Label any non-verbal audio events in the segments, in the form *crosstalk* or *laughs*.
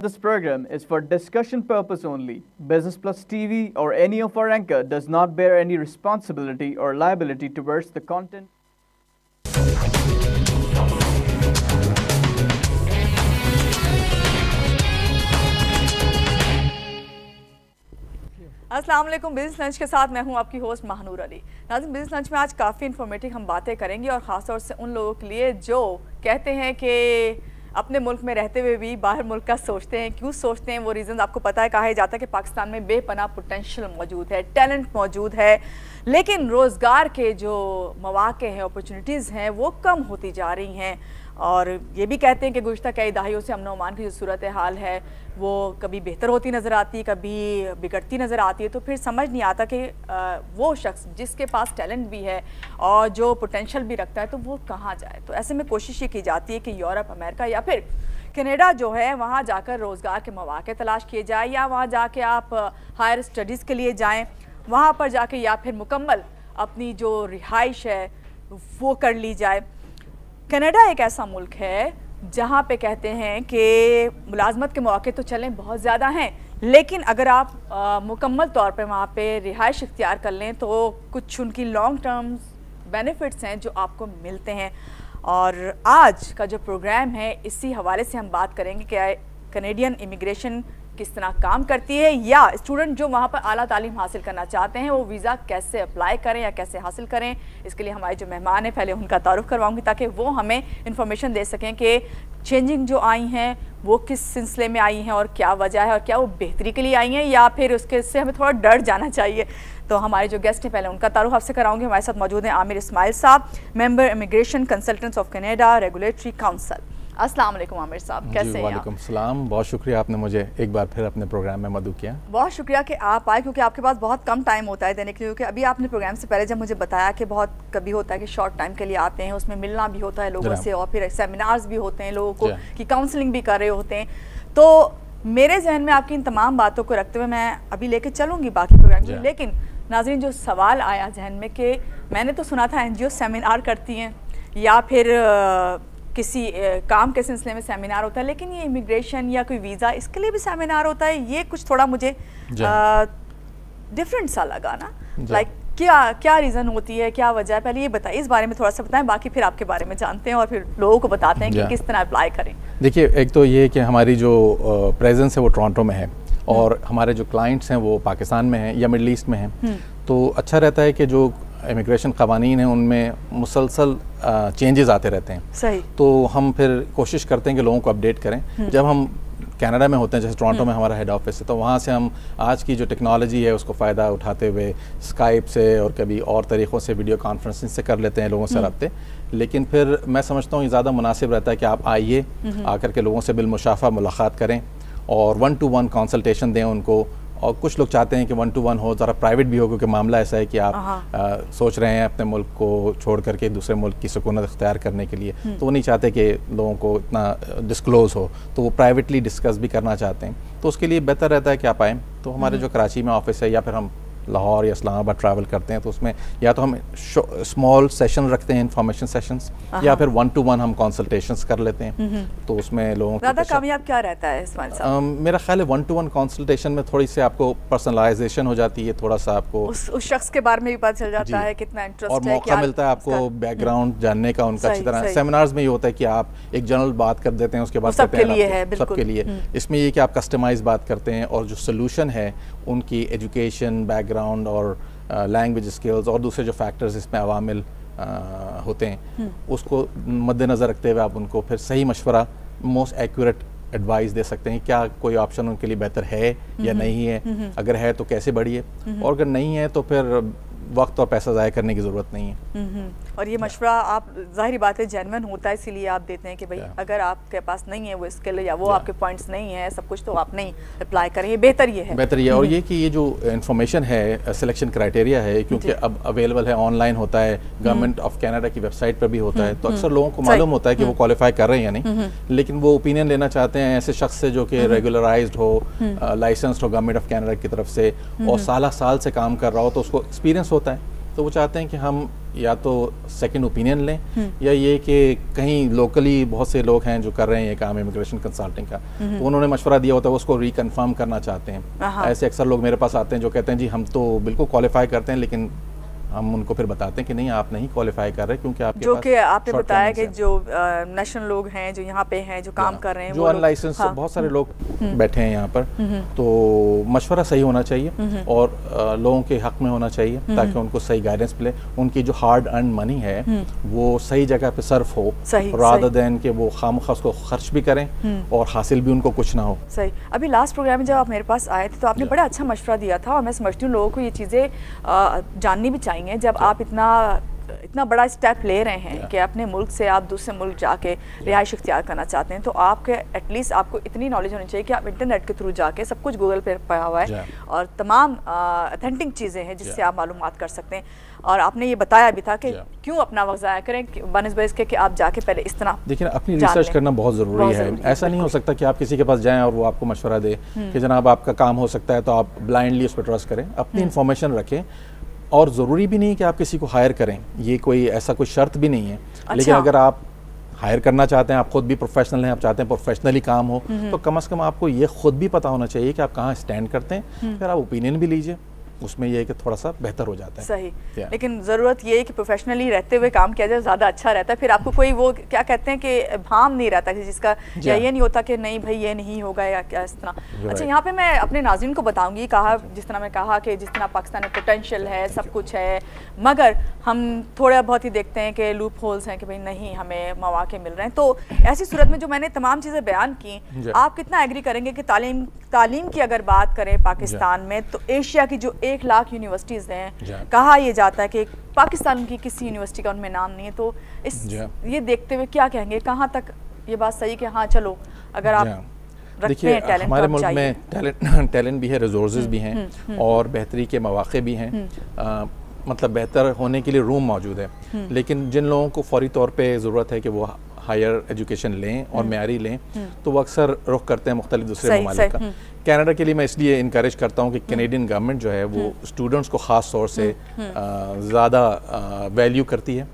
This program is for discussion purpose only. Business Plus TV or any of our anchor does not bear any responsibility or liability towards the content. वालेकुम business lunch के साथ मैं हूँ आपकी host Mahnoor Ali नाजिन business lunch में आज काफ़ी इन्फॉर्मेटिव हम बातें करेंगे और ख़ास तौर से उन लोगों के लिए जो कहते हैं कि अपने मुल्क में रहते हुए भी बाहर मुल्क का सोचते हैं, क्यों सोचते हैं वो रीज़न आपको पता है, कहा जाता है कि पाकिस्तान में बेपना पोटेंशल मौजूद है टैलेंट मौजूद है, लेकिन रोज़गार के जो मौाक़े हैं अपॉर्चुनिटीज़ हैं, वो कम होती जा रही हैं। और ये भी कहते हैं कि गुज्तर कई दहाइयों से अमन अमान की जो सूरत हाल है, वो कभी बेहतर होती नज़र आती है कभी बिगड़ती नज़र आती है तो फिर समझ नहीं आता कि वो शख्स जिसके पास टैलेंट भी है और जो पोटेंशल भी रखता है तो वो कहाँ जाए? तो ऐसे में कोशिश ये की जाती है कि यूरोप, अमेरिका या फिर कनाडा जो है, वहाँ जाकर रोज़गार के मौाक़े तलाश किए जाए या वहाँ जाके आप हायर स्टडीज़ के लिए जाएँ, वहाँ पर जाके या फिर मुकम्मल अपनी जो रिहाइश है, वो कर ली जाए। कनाडा एक ऐसा मुल्क है जहाँ पे कहते हैं कि मुलाजमत के मौके तो चलें, बहुत ज़्यादा हैं। लेकिन अगर आप मुकम्मल तौर पे वहाँ पे रिहाइश इख्तियार कर लें तो कुछ उनकी लॉन्ग टर्म्स बेनिफिट्स हैं जो आपको मिलते हैं। और आज का जो प्रोग्राम है, इसी हवाले से हम बात करेंगे कि कनेडियन इमिग्रेशन किस तरह काम करती है या स्टूडेंट जो वहाँ पर आला तालीम हासिल करना चाहते हैं, वो वीज़ा कैसे अप्लाई करें या कैसे हासिल करें, इसके लिए हमारे जो मेहमान हैं, पहले उनका तारुफ करवाऊँगी ताकि वो हमें इन्फॉर्मेशन दे सकें कि चेंजिंग जो आई हैं, वो किस सिलसिले में आई हैं और क्या वजह है और क्या वो बेहतरी के लिए आई हैं या फिर उसके से हमें थोड़ा डर जाना चाहिए। तो हमारे जो गेस्ट हैं, पहले उनका तारुफ आपसे कराऊँगी। हमारे साथ मौजूद हैं आमिर इस्माइल साहब member immigration consultants of Canada regulatory council अस्सलाम वालेकुम आमिर साहब कैसे हैं वालेकुम सलाम। बहुत शुक्रिया आपने मुझे एक बार फिर अपने प्रोग्राम में मदू किया। बहुत शुक्रिया कि आप आए क्योंकि आपके पास बहुत कम टाइम होता है देने के लिए क्योंकि अभी आपने प्रोग्राम से पहले जब मुझे बताया कि बहुत कभी होता है कि शॉर्ट टाइम के लिए आते हैं उसमें मिलना भी होता है लोगों से और फिर सेमिनार्स भी होते हैं लोगों को कि काउंसलिंग भी कर रहे होते हैं। तो मेरे जहन में आपकी इन तमाम बातों को रखते हुए मैं अभी लेके चलूँगी बाकी प्रोग्राम लेकिन नाजरीन जो सवाल आया जहन में कि मैंने तो सुना था एन सेमिनार करती हैं या फिर किसी काम के सिलसिले में सेमिनार होता है लेकिन ये इमिग्रेशन या कोई वीज़ा इसके लिए भी सेमिनार होता है ये कुछ थोड़ा मुझे डिफरेंट सा लगा ना। लाइक क्या क्या रीज़न होती है क्या वजह है? पहले ये बताइए इस बारे में थोड़ा सा बताएँ बाकी फिर आपके बारे में जानते हैं और फिर लोगों को बताते हैं कि किस तरह अप्लाई करें। देखिए एक तो ये कि हमारी जो प्रेजेंस है वो टोरंटो में है हम्म। और हमारे जो क्लाइंट्स हैं वो पाकिस्तान में हैं या मिडल ईस्ट में हैं। हम्म। तो अच्छा रहता है कि जो इमिग्रेशन कवानीन हैं उनमें मुसलसल चेंजेस आते रहते हैं सही तो हम फिर कोशिश करते हैं कि लोगों को अपडेट करें हम्म। जब हम कनाडा में होते हैं जैसे टोरंटो में हम्म। हमारा हेड ऑफ़िस है तो वहाँ से हम आज की जो टेक्नोलॉजी है उसको फ़ायदा उठाते हुए स्काइप से और कभी और तरीक़ों से वीडियो कॉन्फ्रेंसिंग से कर लेते हैं लोगों से हम्म। रबते लेकिन फिर मैं समझता हूँ ये ज़्यादा मुनासिब रहता है कि आप आइए आकर के लोगों से बिलमुशाफ़ा मुलाकात करें और वन टू वन कंसल्टेशन दें उनको और कुछ लोग चाहते हैं कि वन टू वन हो ज़रा प्राइवेट भी हो क्योंकि मामला ऐसा है कि आप आ, सोच रहे हैं अपने मुल्क को छोड़ करके दूसरे मुल्क की सुकूनत अख्तियार करने के लिए। हम्म। तो वो नहीं चाहते कि लोगों को इतना डिस्क्लोज हो। तो वो प्राइवेटली डिस्कस भी करना चाहते हैं। तो उसके लिए बेहतर रहता है कि आप आएँ। तो हमारे हम्म। जो कराची में ऑफ़िस है या फिर हम लाहौर या इस्लामाबाद ट्रैवल करते हैं तो उसमें या तो हम स्मॉल सेशन रखते हैं इन्फॉर्मेशन सेशंस या फिर वन टू वन हम कंसल्टेशंस कर लेते हैं। तो उसमें लोगों ज़्यादा कामयाब क्या रहता है साहब मेरा ख्याल है वन टू वन कंसल्टेशन में थोड़ी सी आपको पर्सनलाइजेशन हो जाती है थोड़ा सा आपको उस, उस शख्स के बारे में भी पता चल जाता है कितना इंटरेस्ट और मौका मिलता है आपको बैकग्राउंड जानने का उनका अच्छी तरह। सेमिनार्स में ये होता है कि आप एक जनरल बात कर देते हैं उसके बाद सबके लिए सबके लिए। इसमें ये कि आप कस्टमाइज बात करते हैं और जो सोल्यूशन है उनकी एजुकेशन बैकग्राउंड और लैंग्वेज स्किल्स और दूसरे जो फैक्टर्स इसमें अवामिल होते हैं हम्म। उसको मद्देनज़र रखते हुए आप उनको फिर सही मशवरा मोस्ट एक्यूरेट एडवाइस दे सकते हैं क्या कोई ऑप्शन उनके लिए बेहतर है या हम्म। नहीं है अगर है तो कैसे बढ़िए और अगर नहीं है तो फिर वक्त और पैसा ज़ाय करने की ज़रूरत नहीं है। और ये मशवरा आप ज़ाहिर बात है जेनवन होता है इसीलिए आप देते हैं कि भाई अगर आपके पास नहीं है वो स्किल या वो आपके पॉइंट्स नहीं है सब कुछ तो आप नहीं अप्लाई करें। ये बेहतर ये है। बेहतर ये और ये कि ये जो इन्फॉर्मेशन है सिलेक्शन क्राइटेरिया है क्योंकि अब अवेलेबल है ऑनलाइन होता है गवर्नमेंट ऑफ़ कैनेडा की वेबसाइट पर भी होता है तो अक्सर लोगों को मालूम होता है कि वो क्वालिफाई कर रहे हैं या नहीं। लेकिन वो ओपिनियन लेना चाहते हैं ऐसे शख्स से जो कि रेगुलराइज हो लाइसेंस हो गवर्नमेंट ऑफ़ कैनेडा की तरफ़ से और साल साल से काम कर रहा हो तो उसको एक्सपीरियंस होता है। तो वो चाहते हैं कि हम या तो सेकंड ओपिनियन लें या ये कि कहीं लोकली बहुत से लोग हैं जो कर रहे हैं ये काम इमिग्रेशन कंसल्टिंग का। तो उन्होंने मशवरा दिया होता है उसको रिकन्फर्म करना चाहते हैं। ऐसे अक्सर लोग मेरे पास आते हैं जो कहते हैं जी हम तो बिल्कुल क्वालिफाई करते हैं लेकिन हम उनको फिर बताते हैं कि नहीं आप नहीं क्वालिफाई कर रहे क्योंकि आपके जो पास कि आपने बताया कि जो नेशनल लोग हैं जो यहाँ पे हैं जो काम हाँ, कर रहे हैं जो अनलाइसेंस हाँ, बहुत सारे लोग बैठे हैं यहाँ पर। तो मशवरा सही होना चाहिए और लोगों के हक में होना चाहिए ताकि उनको सही गाइडेंस मिले। उनकी जो हार्ड अर्न मनी है वो सही जगह पे सर्फ हो रादर सही। देन कि वो खाम खा उसको खर्च भी करें और हासिल भी उनको कुछ ना हो। सही। अभी लास्ट प्रोग्राम में जब आप मेरे पास आए थे तो आपने बड़ा अच्छा मशवरा दिया था और मैं समझती हूँ लोगों को ये चीज़ें जाननी भी चाहिए। जब आप इतना इतना बड़ा स्टेप ले रहे हैं कि अपने मुल्क से आप दूसरे मुल्क जाके रिहाइश इख्तियार करना चाहते हैं तो आपके एटलीस्ट आपको इतनी नॉलेज होनी चाहिए कि आप इंटरनेट के थ्रू जाके सब कुछ गूगल पे पड़ा हुआ है और तमाम अथेंटिक चीज़ें हैं जिससे आप मालूम कर सकते हैं। और आपने ये बताया भी था कि क्यों अपना वक्त ज़ाया करें बनस्बत इसके कि आप जाके पहले इस तरह देखिए अपनी रिसर्च करना बहुत ज़रूरी है। ऐसा नहीं हो सकता कि आप किसी के पास जाएँ और वो आपको मशवरा दे कि जनाब आपका काम हो सकता है तो आप ब्लाइंडली उस पर ट्रस्ट करें। अपनी इन्फॉर्मेशन रखें। और ज़रूरी भी नहीं कि आप किसी को हायर करें। ये कोई ऐसा कोई शर्त भी नहीं है। अच्छा। लेकिन। अगर आप हायर करना चाहते हैं आप खुद भी प्रोफेशनल हैं आप चाहते हैं प्रोफेशनली काम हो तो कम अज़ कम आपको ये खुद भी पता होना चाहिए कि आप कहाँ स्टैंड करते हैं। फिर आप ओपिनियन भी लीजिए। उसमें ये है कि थोड़ा सा बेहतर हो जाता है। सही। Yeah. लेकिन ज़रूरत ये है कि प्रोफेशनली रहते हुए काम किया जाए ज़्यादा अच्छा रहता है। फिर आपको कोई वो क्या कहते हैं कि भाम नहीं रहता कि। जिसका या ये नहीं होता कि नहीं भाई ये नहीं होगा या क्या इस तरह। अच्छा यहाँ पे मैं अपने नाजिन को बताऊँगी कहा जिस तरह मैं कहा कि जिस तरह पाकिस्तान में पोटेंशियल है सब कुछ है। मगर हम थोड़ा बहुत ही देखते हैं कि लूप होल्स हैं कि भाई नहीं हमें मौाक़े मिल रहे हैं। तो ऐसी सूरत में जो मैंने तमाम चीज़ें बयान की आप कितना एग्री करेंगे कि तालीम तालीम की अगर बात करें पाकिस्तान में तो एशिया की जो एक लाख यूनिवर्सिटीज़ हैं। कहा ये जाता है कि पाकिस्तान की किसी यूनिवर्सिटी का उनमें नाम नहीं है? तो इस ये देखते हुए क्या कहेंगे? कहाँ तक ये बात सही कि हाँ चलो अगर आप देखिए हमारे तो मुल्क में टैलेंट टैलेंट *laughs* भी है रिसोर्स भी हैं और बेहतरी के मौाक़े भी हैं। मतलब बेहतर होने के लिए रूम मौजूद है। लेकिन जिन लोगों को फौरी तौर पे ज़रूरत है कि वो हायर एजुकेशन लें और मैारी लें तो वो अक्सर रुख करते हैं मुख्तलिफ़ दूसरे ममालिक का। कनाडा के लिए मैं इसलिए इनक्रेज करता हूँ कि कैनेडियन गवर्नमेंट जो है वो स्टूडेंट्स को ख़ास तौर से ज़्यादा वैल्यू करती है।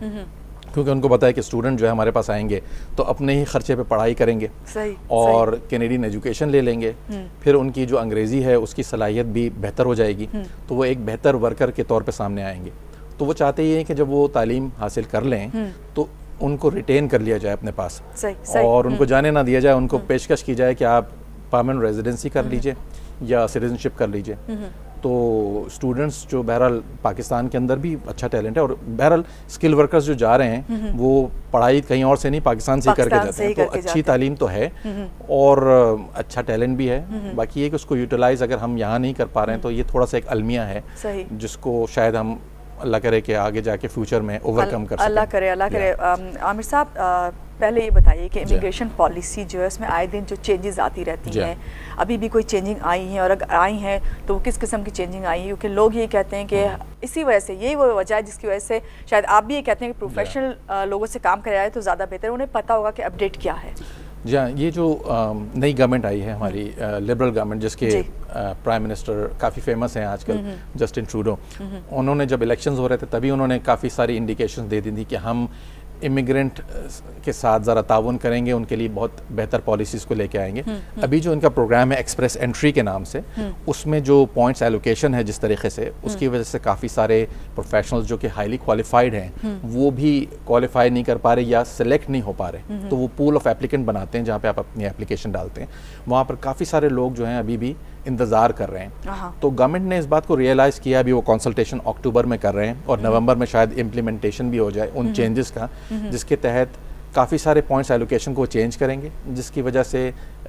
क्योंकि उनको पता है कि स्टूडेंट जो है हमारे पास आएँगे तो अपने ही खर्चे पे पढ़ाई करेंगे सही और कैनेडियन एजुकेशन ले लेंगे। फिर उनकी जो अंग्रेज़ी है उसकी सलाहियत भी बेहतर हो जाएगी। तो वो एक बेहतर वर्कर के तौर पे सामने आएँगे। तो वो चाहते ही हैं कि जब वो तालीम हासिल कर लें तो उनको रिटेन कर लिया जाए अपने पास। सही सही। और उनको जाने ना दिया जाए उनको पेशकश की जाए कि आप परमानेंट रेजिडेंसी कर लीजिए या सिटीजनशिप कर लीजिए। तो स्टूडेंट्स जो बहरहाल पाकिस्तान के अंदर भी अच्छा टैलेंट है और बहरहाल स्किल वर्कर्स जो जा रहे हैं वो पढ़ाई कहीं और से नहीं पाकिस्तान से करके जाते हैं। तो अच्छी तालीम तो है और अच्छा टैलेंट भी है। बाकी ये कि उसको यूटिलाइज अगर हम यहाँ नहीं कर पा रहे हैं तो ये थोड़ा सा एक अलमिया है जिसको शायद हम अल्लाह करे कि आगे जाके फ्यूचर में ओवरकम कर अल्लाह करे अल्लाह करे। आमिर साहब पहले ये बताइए कि इमिग्रेशन पॉलिसी जो है उसमें आए दिन जो चेंजेस आती रहती हैं अभी भी कोई चेंजिंग आई है और अगर आई हैं तो वो किस किस्म की चेंजिंग आई है? क्योंकि लोग ये कहते हैं कि इसी वजह से यही वो वजह है जिसकी वजह से शायद आप भी ये कहते हैं कि प्रोफेशनल लोगों से काम कराया जाए तो ज़्यादा बेहतर उन्हें पता होगा कि अपडेट क्या है। जी हाँ ये जो नई गवर्नमेंट आई है हमारी लिबरल गवर्नमेंट जिसके प्राइम मिनिस्टर काफ़ी फ़ेमस हैं आजकल जस्टिन ट्रूडो उन्होंने जब इलेक्शंस हो रहे थे तभी उन्होंने काफ़ी सारी इंडिकेशंस दे दी थी कि हम इमिग्रेंट के साथ ज़रा ताउन करेंगे उनके लिए बहुत बेहतर पॉलिसीज़ को लेके आएँगे। अभी जो इनका प्रोग्राम है एक्सप्रेस एंट्री के नाम से उसमें जो पॉइंट्स एलोकेशन है जिस तरीके से उसकी वजह से काफ़ी सारे प्रोफेशनल्स जो कि हाईली क्वालिफाइड हैं वो भी क्वालिफाई नहीं कर पा रहे या सिलेक्ट नहीं हो पा रहे। तो वो पूल ऑफ़ एप्लीकेंट बनाते हैं जहाँ पर आप अपनी एप्लीकेशन डालते हैं। वहाँ पर काफ़ी सारे लोग जो हैं अभी भी इंतज़ार कर रहे हैं। हाँ। तो गवर्नमेंट ने इस बात को रियलाइज़ किया अभी वो कंसल्टेशन अक्टूबर में कर रहे हैं और नवंबर में शायद इम्प्लीमेंटेशन भी हो जाए उन चेंजेस का जिसके तहत काफ़ी सारे पॉइंट्स एलोकेशन को चेंज करेंगे जिसकी वजह से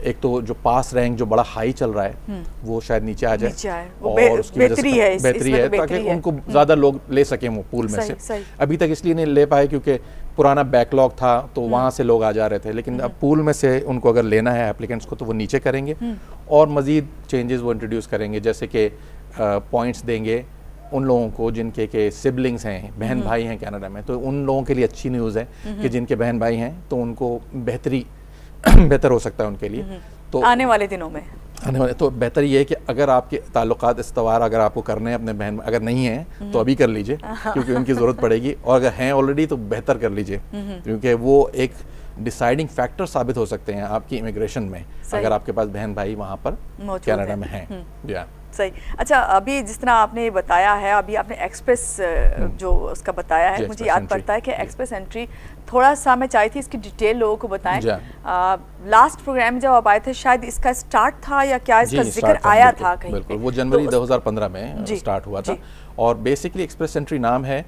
एक तो जो पास रैंक जो बड़ा हाई चल रहा है वो शायद नीचे आ जाए। नीचे और उसकी वजह से बेहतरी है ताकि उनको ज़्यादा लोग ले सकें वो पूल में से। अभी तक इसलिए नहीं ले पाए क्योंकि पुराना बैकलॉग था तो वहाँ से लोग आ जा रहे थे लेकिन अब पूल में से उनको अगर लेना है एप्लीकेंट्स को तो वो नीचे करेंगे। और मज़ीद चेंजेस वो इंट्रोड्यूस करेंगे जैसे कि पॉइंट्स देंगे उन लोगों को जिनके के सिबलिंग्स हैं बहन भाई हैं कनाडा में तो उन लोगों के लिए अच्छी न्यूज़ है कि जिनके बहन भाई हैं तो उनको बेहतरी *clears throat* बेहतर हो सकता है उनके लिए। तो आने वाले दिनों में। आने वाले तो बेहतर ये है कि अगर आपके ताल्लुक इस्तवार अगर आपको करने हैं अपने बहन अगर नहीं है तो अभी कर लीजिए *laughs* क्योंकि उनकी ज़रूरत पड़ेगी। और अगर हैं ऑलरेडी तो बेहतर कर लीजिए क्योंकि वो एक डिसाइडिंग फैक्टर साबित हो सकते हैं आपकी इमिग्रेशन में। अगर आपके पास बहन भाई वहाँ पर कैनेडा में हैं। या सही। अच्छा अभी जिस तरह आपने बताया है अभी आपने एक्सप्रेस जो उसका बताया है मुझे याद पड़ता है कि एक्सप्रेस एंट्री थोड़ा सा मैं चाहती थी इसकी डिटेल लोगों को बताएँ। जी। लास्ट प्रोग्राम में जब आप आए थे शायद इसका स्टार्ट था या क्या इसका ज़िक्र आया था कहीं बिल्कुल। वो जनवरी तो उस- 2015 में स्टार्ट हुआ था। और बेसिकली एक्सप्रेस एंट्री नाम है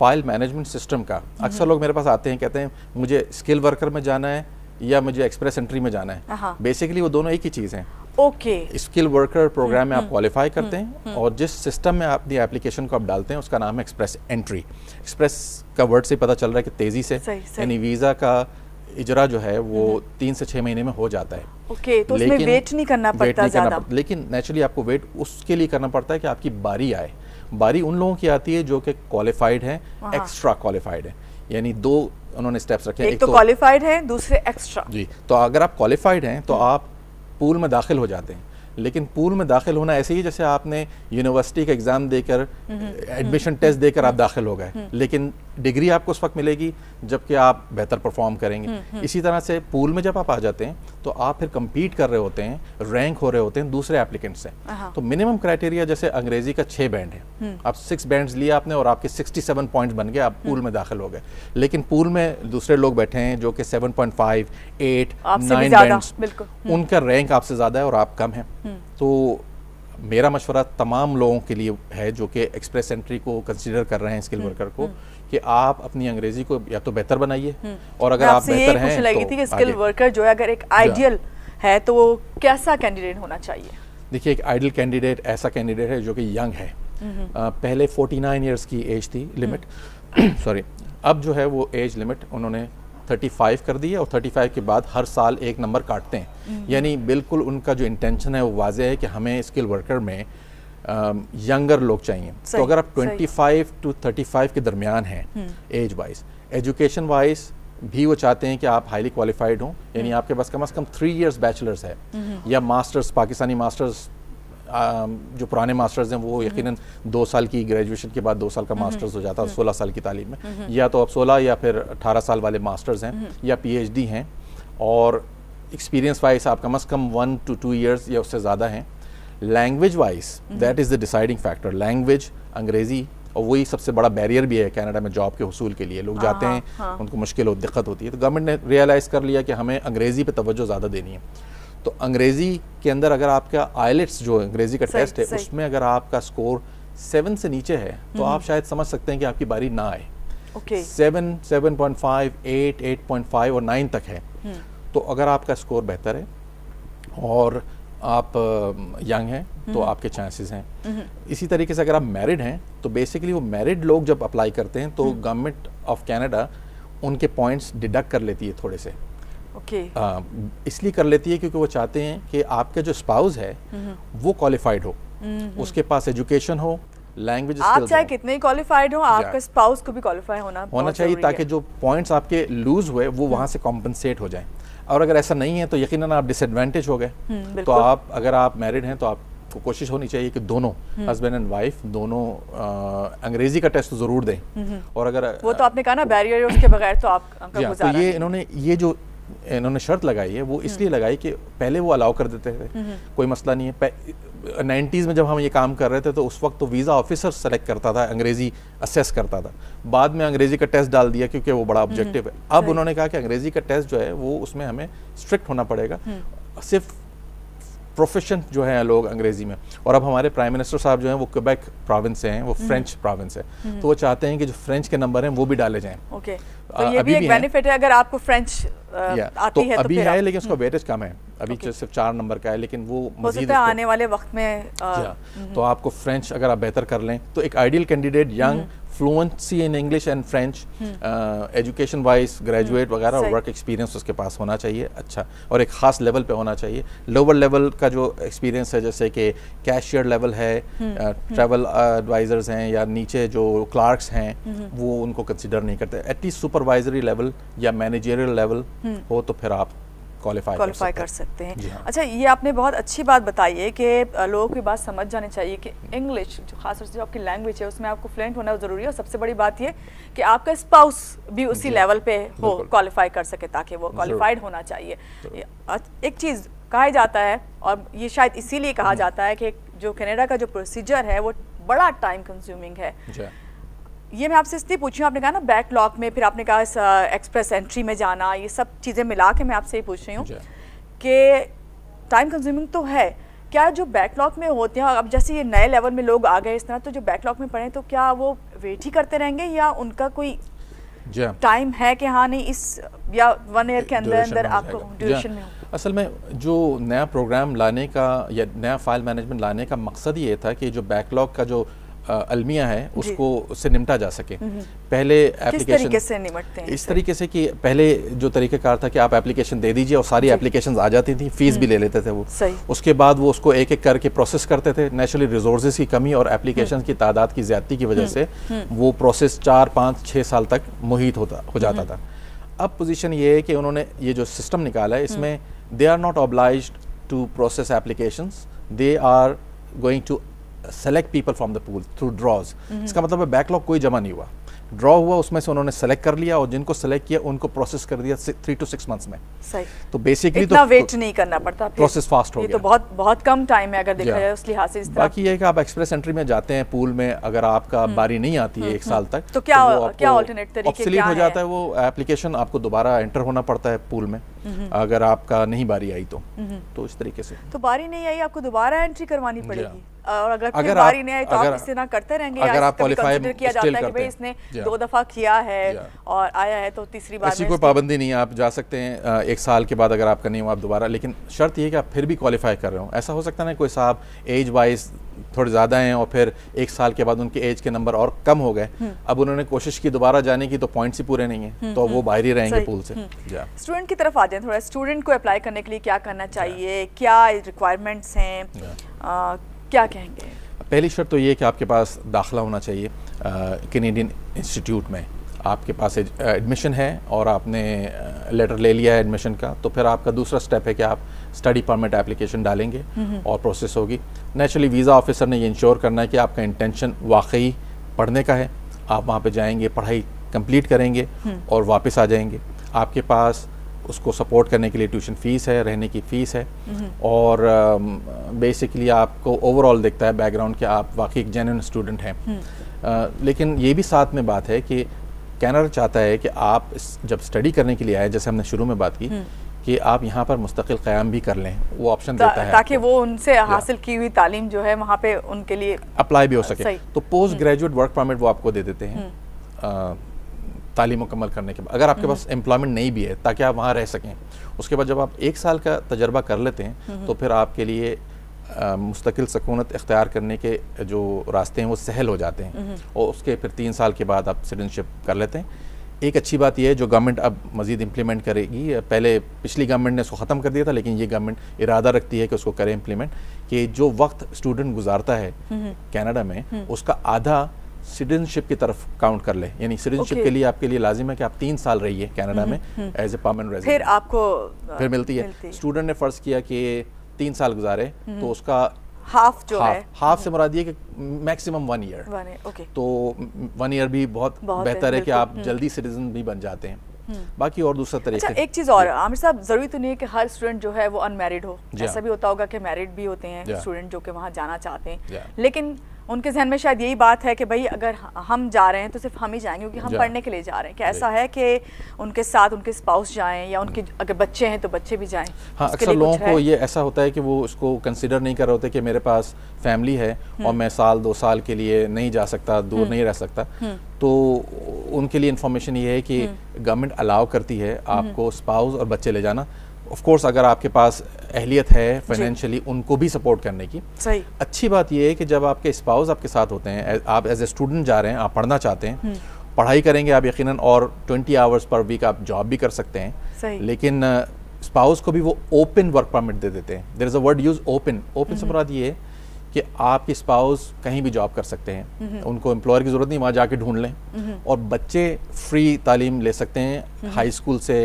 फ़ाइल मैनेजमेंट सिस्टम का। अक्सर लोग मेरे पास आते हैं कहते हैं मुझे स्किल वर्कर में जाना है या मुझे एक्सप्रेस एंट्री में जाना हाँ। है। बेसिकली वो दोनों एक ही चीज़ हैं। ओके स्किल वर्कर प्रोग्राम में आप क्वालिफाई करते हैं और जिस सिस्टम में आप अपनी एप्लीकेशन को आप डालते हैं उसका नाम है एक्सप्रेस एंट्री एक्सप्रेस का वर्ड से पता चल रहा है कि तेज़ी से। यानी वीज़ा का इजरा जो है वो तीन से छः महीने में हो जाता है। ओके तो उसमें लेकिन वेट नहीं करना पड़ता नहीं करना ज़्यादा। पड़ता। लेकिन नेचुरली आपको वेट उसके लिए करना पड़ता है कि आपकी बारी आए। बारी उन लोगों की आती है जो कि क्वालिफाइड हैं। एक्स्ट्रा क्वालिफाइड हैं। यानी दो उन्होंने स्टेप्स रखे हैं। एक तो क्वालिफाइड तो, है दूसरे एक्स्ट्रा जी तो अगर आप क्वालिफाइड हैं तो आप पूल में दाखिल हो जाते हैं। लेकिन पूल में दाखिल होना ऐसे ही जैसे आपने यूनिवर्सिटी का एग्ज़ाम देकर एडमिशन टेस्ट देकर आप दाखिल हो गए। लेकिन डिग्री आपको उस वक्त मिलेगी जबकि आप बेहतर परफॉर्म करेंगे। इसी तरह से पूल में जब आप आ जाते हैं तो आप फिर compete कर रहे होते हैं रैंक हो रहे होते हैं दूसरे एप्लीकेंट से। हाँ। तो मिनिमम क्राइटेरिया जैसे अंग्रेज़ी का छः बैंड है। आप सिक्स बैंड्स लिए आपने और आपके 67 पॉइंट्स बन गए आप पूल में दाखिल हो गए। लेकिन पूल में दूसरे लोग बैठे हैं जो कि 7.5 8 आपसे भी 9 ज़्यादा, बैंड्स बिल्कुल। उनका रैंक आपसे ज़्यादा है और आप कम हैं। तो मेरा मशवरा तमाम लोगों के लिए है जो कि एक्सप्रेस एंट्री को कंसीडर कर रहे हैं स्किल वर्कर को। कि आप अपनी अंग्रेज़ी को या तो बेहतर बनाइए और अगर आप बेहतर हैं लगी तो थी कि स्किल वर्कर जो है अगर एक आइडियल है तो वो कैसा कैंडिडेट होना चाहिए? देखिए एक आइडल कैंडिडेट ऐसा कैंडिडेट है जो कि यंग है। अ, पहले 49 इयर्स की एज थी लिमिट सॉरी *clears throat* अब जो है वो एज लिमिट उन्होंने 35 कर दी है और 35 के बाद हर साल एक नंबर काटते हैं। यानी बिल्कुल उनका जो इंटेंशन है वो वाजह है कि हमें स्किल वर्कर में यंगर लोग चाहिए। सही, तो अगर आप सही। 25 टू 35 के दरमियान हैं एज वाइज एजुकेशन वाइज भी वो चाहते हैं कि आप हाईली क्वालिफाइड हों यानी आपके पास कम से कम थ्री इयर्स बैचलर्स है। या मास्टर्स पाकिस्तानी मास्टर्स जो पुराने मास्टर्स हैं वो यकीनन दो साल की ग्रेजुएशन के बाद दो साल का मास्टर्स हो जाता है सोलह साल की तालीम में। या तो आप सोलह या फिर अठारह साल वाले मास्टर्स हैं या पीएचडी हैं और एक्सपीरियंस वाइज आप कम अज़ कम वन टू टू ईयर्स या उससे ज़्यादा हैं। Language wise that is the deciding factor language अंग्रेज़ी और वही सबसे बड़ा बैरियर भी है कनाडा में जॉब के हसूल के लिए। लोग जाते हैं हाँ। उनको मुश्किल हो दिक्कत होती है। तो गवर्नमेंट ने रियलाइज़ कर लिया कि हमें अंग्रेज़ी पे तवज्जो ज़्यादा देनी है। तो अंग्रेज़ी के अंदर अगर आपका आइलेट्स जो अंग्रेज़ी का सही, टेस्ट है। उसमें अगर आपका स्कोर सेवन से नीचे है तो आप शायद समझ सकते हैं कि आपकी बारी ना आए। Okay. Seven seven point five eight eight point five और नाइन तक है। तो अगर आपका स्कोर बेहतर है और आप यंग हैं तो आपके चांसेस हैं। इसी तरीके से अगर आप मैरिड हैं तो बेसिकली वो मैरिड लोग जब अप्लाई करते हैं तो गवर्नमेंट ऑफ़ कैनेडा उनके पॉइंट्स डिडक्ट कर लेती है थोड़े से। ओके आ, इसलिए कर लेती है क्योंकि वो चाहते हैं कि आपका जो स्पाउस है वो क्वालिफाइड हो। उसके पास एजुकेशन हो लैंग्वेज आप चाहे कितने क्वालिफाइड हो आपका स्पाउस को भी क्वालिफाई होना होना चाहिए ताकि जो पॉइंट्स आपके लूज हुए वो वहाँ से कॉम्पनसेट हो जाएँ। और अगर ऐसा नहीं है तो यकीनन आप डिसएडवांटेज हो गए। हम्म, तो आप अगर आप मैरिड हैं तो आपको कोशिश होनी चाहिए कि दोनों हस्बैंड एंड वाइफ दोनों आ, अंग्रेज़ी का टेस्ट ज़रूर दें। और अगर वो तो आपने कहा ना बैरियर उसके बगैर तो आप का हाँ, तो ये इन्होंने ये जो इन्होंने शर्त लगाई है वो इसलिए लगाई कि पहले वो अलाउ कर देते थे। कोई मसला नहीं है नाइन्टीज़ में जब हम ये काम कर रहे थे तो उस वक्त तो वीज़ा ऑफिसर सेलेक्ट करता था अंग्रेज़ी असेस करता था। बाद में अंग्रेज़ी का टेस्ट डाल दिया क्योंकि वो बड़ा ऑब्जेक्टिव है। अब उन्होंने कहा कि अंग्रेज़ी का टेस्ट जो है वो उसमें हमें स्ट्रिक्ट होना पड़ेगा। सिर्फ़ प्रोफेशन जो है लोग अंग्रेज़ी में। और अब हमारे प्राइम मिनिस्टर साहब जो हैं वो क्वेबेक प्रोविंस से हैं वो फ्रेंच प्रोविंस है तो वो चाहते हैं कि जो फ्रेंच के नंबर हैं वो भी डाले जाएँ। ओके तो ये भी एक बेनिफिट है। अगर आपको फ्रेंच आती तो है तो अभी है लेकिन उसका वेटेज कम है। अभी. सिर्फ़ चार नंबर का है लेकिन वो मजीद आने वाले वक्त में अ, हाँ, तो आपको फ्रेंच अगर आप बेहतर कर लें तो एक ideal candidate young fluency in English and French education wise graduate वगैरह। वर्क एक्सपीरियंस उसके पास होना चाहिए अच्छा और एक ख़ास लेवल पे होना चाहिए। लोअर लेवल का जो एक्सपीरियंस है जैसे कि कैशियर लेवल है ट्रैवल एडवाइजर्स हैं या नीचे जो क्लार्क्स हैं वो उनको कंसिडर नहीं करते। एटलीस्ट सुपरवाइजरी लेवल या मैनेजरियल लेवल हो तो फिर आप क्वालिफाई कर सकते हैं। हाँ। अच्छा ये आपने बहुत अच्छी बात बताई है कि लोगों की बात समझ जानी चाहिए कि इंग्लिश जो खासतौर से जो आपकी लैंग्वेज है उसमें आपको फ्लुएंट होना ज़रूरी है और सबसे बड़ी बात ये कि आपका स्पाउस भी उसी लेवल पे हो क्वालिफाई कर सके ताकि वो क्वालिफाइड होना चाहिए। एक चीज़ कहा जाता है और ये शायद इसीलिए कहा जाता है कि जो कनाडा का जो प्रोसीजर है वो बड़ा टाइम कंज्यूमिंग है। ये मैं आपसे इसलिए पूछी हूँ आपने कहा ना बैकलॉग में फिर आपने कहा इस एक्सप्रेस एंट्री में जाना ये सब चीज़ें मिला के मैं आपसे ये पूछ रही हूँ कि टाइम कंज्यूमिंग तो है क्या जो बैकलॉग में होते हैं अब जैसे ये नए लेवल में लोग आ गए इस तरह तो जो बैकलॉग में पढ़े तो क्या वो वेट ही करते रहेंगे या उनका कोई। टाइम है कि हाँ नहीं इस या वन ईयर के अंदर अंदर आपको ड्यूरेशन में। असल में जो नया प्रोग्राम लाने का या नया फ़ाइल मैनेजमेंट लाने का मकसद ये था कि जो बैकलॉग का जो अलमिया है उसको उससे निपटा जा सके। पहले एप्लीकेशन तरीके से निपटते हैं इस तरीके से कि पहले जो तरीक़ाकार था कि आप एप्लीकेशन दे दीजिए और सारी एप्लीकेशन आ जाती थी फ़ीस भी ले लेते थे वो। उसके बाद वो उसको एक एक करके प्रोसेस करते थे नेचुरली रिसोर्सेज की कमी और एप्लीकेशन की तादाद की ज्यादती की वजह से वो प्रोसेस चार पाँच छः साल तक मुहित होता हो जाता था। अब पोजीशन ये है कि उन्होंने ये जो सिस्टम निकाला है इसमें they are not oblige to process applications they are going to select people from the pool through draws इसका मतलब है बैकलॉग कोई जमा नहीं हुआ। ड्रॉ हुआ उसमें से उन्होंने सेलेक्ट कर लिया और जिनको सेलेक्ट किया उनको प्रोसेस कर दिया थ्री टू सिक्स मंथ्स में। सही। तो बेसिकली इतना तो वेट नहीं करना पड़ता। Process fast हो ये गया। तो बहुत बहुत कम टाइम है अगर देखा जाए उस लिहाज से इस तरह। बाकी ये है कि आप एक्सप्रेस एंट्री में जाते हैं पूल में अगर आपका बारी नहीं आती है एक साल तक तो क्या- क्या आपको alternate तरीके क्या हो जाता है? वो एप्लीकेशन आपको दोबारा एंटर होना पड़ता है पूल में अगर आपका नहीं बारी आई तो। तो इस तरीके से। तो बारी नहीं आई आपको दोबारा एंट्री करवानी पड़ेगी। और अगर अगर बारी नहीं आई तो आप इस तरह करते रहेंगे अगर आप consider किया जाता है कि भाई इसने दो दफ़ा किया है और आया है तो तीसरी बार ऐसी कोई पाबंदी नहीं है आप जा सकते हैं एक साल के बाद अगर आपका नहीं हुआ आप दोबारा। लेकिन शर्त ये है कि आप फिर भी क्वालिफाई कर रहे हो। ऐसा हो सकता है ना कोई साहब एज वाइज थोड़े ज़्यादा हैं और फिर एक साल के बाद उनके एज के नंबर और कम हो गए। अब उन्होंने कोशिश की दोबारा जाने की तो पॉइंट्स ही पूरे नहीं है। तो वो बाहर ही रहेंगे पूल से। हम्म। स्टूडेंट की तरफ़ आ जाए थोड़ा। स्टूडेंट को अप्लाई करने के लिए क्या करना चाहिए? क्या रिक्वायरमेंट्स हैं? क्या कहेंगे? पहली शर्त तो ये कि आपके पास दाखिला होना चाहिए कैनेडियन इंस्टीट्यूट में। आपके पास एडमिशन है और आपने लेटर ले लिया है एडमिशन का तो फिर आपका दूसरा स्टेप है कि आप स्टडी परमिट एप्लीकेशन डालेंगे और प्रोसेस होगी। नेचुरली वीज़ा ऑफिसर ने ये इंश्योर करना है कि आपका इंटेंशन वाकई पढ़ने का है। आप वहाँ पे जाएँगे पढ़ाई कंप्लीट करेंगे और वापस आ जाएँगे। आपके पास उसको सपोर्ट करने के लिए ट्यूशन फ़ीस है रहने की फ़ीस है। और बेसिकली आपको ओवरऑल दिखता है बैकग्राउंड कि आप वाकई एक जेन्युइन स्टूडेंट हैं। लेकिन ये भी साथ में बात है कि कैनडा चाहता है कि आप जब स्टडी करने के लिए आए जैसे हमने शुरू में बात की कि आप यहाँ पर मुस्तकिल क़याम भी कर लें वो ऑप्शन ता, देता है ताकि वो उनसे हासिल की हुई तालीम जो है वहाँ पे उनके लिए अप्लाई भी हो सके। तो पोस्ट ग्रेजुएट वर्क परमिट वो आपको दे देते हैं। तालीम मुकम्मल करने के बाद। अगर आपके पास एम्प्लॉयमेंट नहीं भी है ताकि आप वहाँ रह सकें उसके बाद जब आप एक साल का तजर्बा कर लेते हैं तो फिर आपके लिए मुस्तकिल सकूनत इख्तियार करने के जो रास्ते हैं वो सहल हो जाते हैं। और उसके फिर तीन साल के बाद आप सिटीजनशिप कर लेते हैं। एक अच्छी बात यह है जो गवर्नमेंट अब मज़ीद इम्प्लीमेंट करेगी पहले पिछली गवर्नमेंट ने उसको ख़त्म कर दिया था लेकिन ये गवर्नमेंट इरादा रखती है कि उसको करे इम्प्लीमेंट कि जो वक्त स्टूडेंट गुजारता है कनाडा में उसका आधा सिटीजनशिप की तरफ़ काउंट कर ले। यानी सिटीजनशिप Okay. के लिए आपके लिए लाजिम है कि आप तीन साल रहिए कनाडा में एज ए परमानेंट रेजिडेंट। फिर आपको फिर मिलती है। स्टूडेंट ने फ़र्ज़ किया कि तीन साल गुजारे तो उसका हाफ़ जो हाफ़, है। हाफ़ से मुराद ये कि मैक्सिमम वन ईयर। तो वन ईयर भी बहुत, बहुत बेहतर है कि आप जल्दी सिटीजन भी बन जाते हैं। बाकी और दूसरा तरीका अच्छा एक चीज़ और आमिर साहब ज़रूरी तो नहीं है कि हर स्टूडेंट जो है वो अनमेरिड हो। ऐसा हाँ। भी होता होगा कि मैरिड भी होते हैं स्टूडेंट जो कि वहाँ जाना चाहते हैं। लेकिन उनके जहन में शायद यही बात है कि भाई अगर हम जा रहे हैं तो सिर्फ़ हम ही जाएँगे क्योंकि हम पढ़ने के लिए जा रहे हैं। क्या ऐसा है कि उनके साथ उनके स्पाउस जाएँ या उनके अगर बच्चे हैं तो बच्चे भी जाएँ? हाँ अक्सर लोगों को ये ऐसा होता है कि वो उसको कंसिडर नहीं कर रहे होते कि मेरे पास फैमिली है और मैं साल दो साल के लिए नहीं जा सकता दूर नहीं रह सकता। तो उनके लिए इन्फॉर्मेशन ये है कि गवर्नमेंट अलाउ करती है आपको स्पाउस और बच्चे ले जाना। ऑफ़ कोर्स अगर आपके पास अहलियत है फाइनेंशियली उनको भी सपोर्ट करने की। सही। अच्छी बात यह है कि जब आपके स्पाउस आपके साथ होते हैं आप एज ए स्टूडेंट जा रहे हैं आप पढ़ना चाहते हैं पढ़ाई करेंगे आप यकीनन और 20 आवर्स पर वीक आप जॉब भी कर सकते हैं। सही। लेकिन स्पाउस को भी वो ओपन वर्क परमिट दे देते हैं। There is a word use open open से मुराद ये है कि आपके स्पाउस कहीं भी जॉब कर सकते हैं। उनको एम्प्लॉयर की ज़रूरत नहीं वहाँ जाके ढूंढ लें। और बच्चे फ्री तालीम ले सकते हैं हाई स्कूल से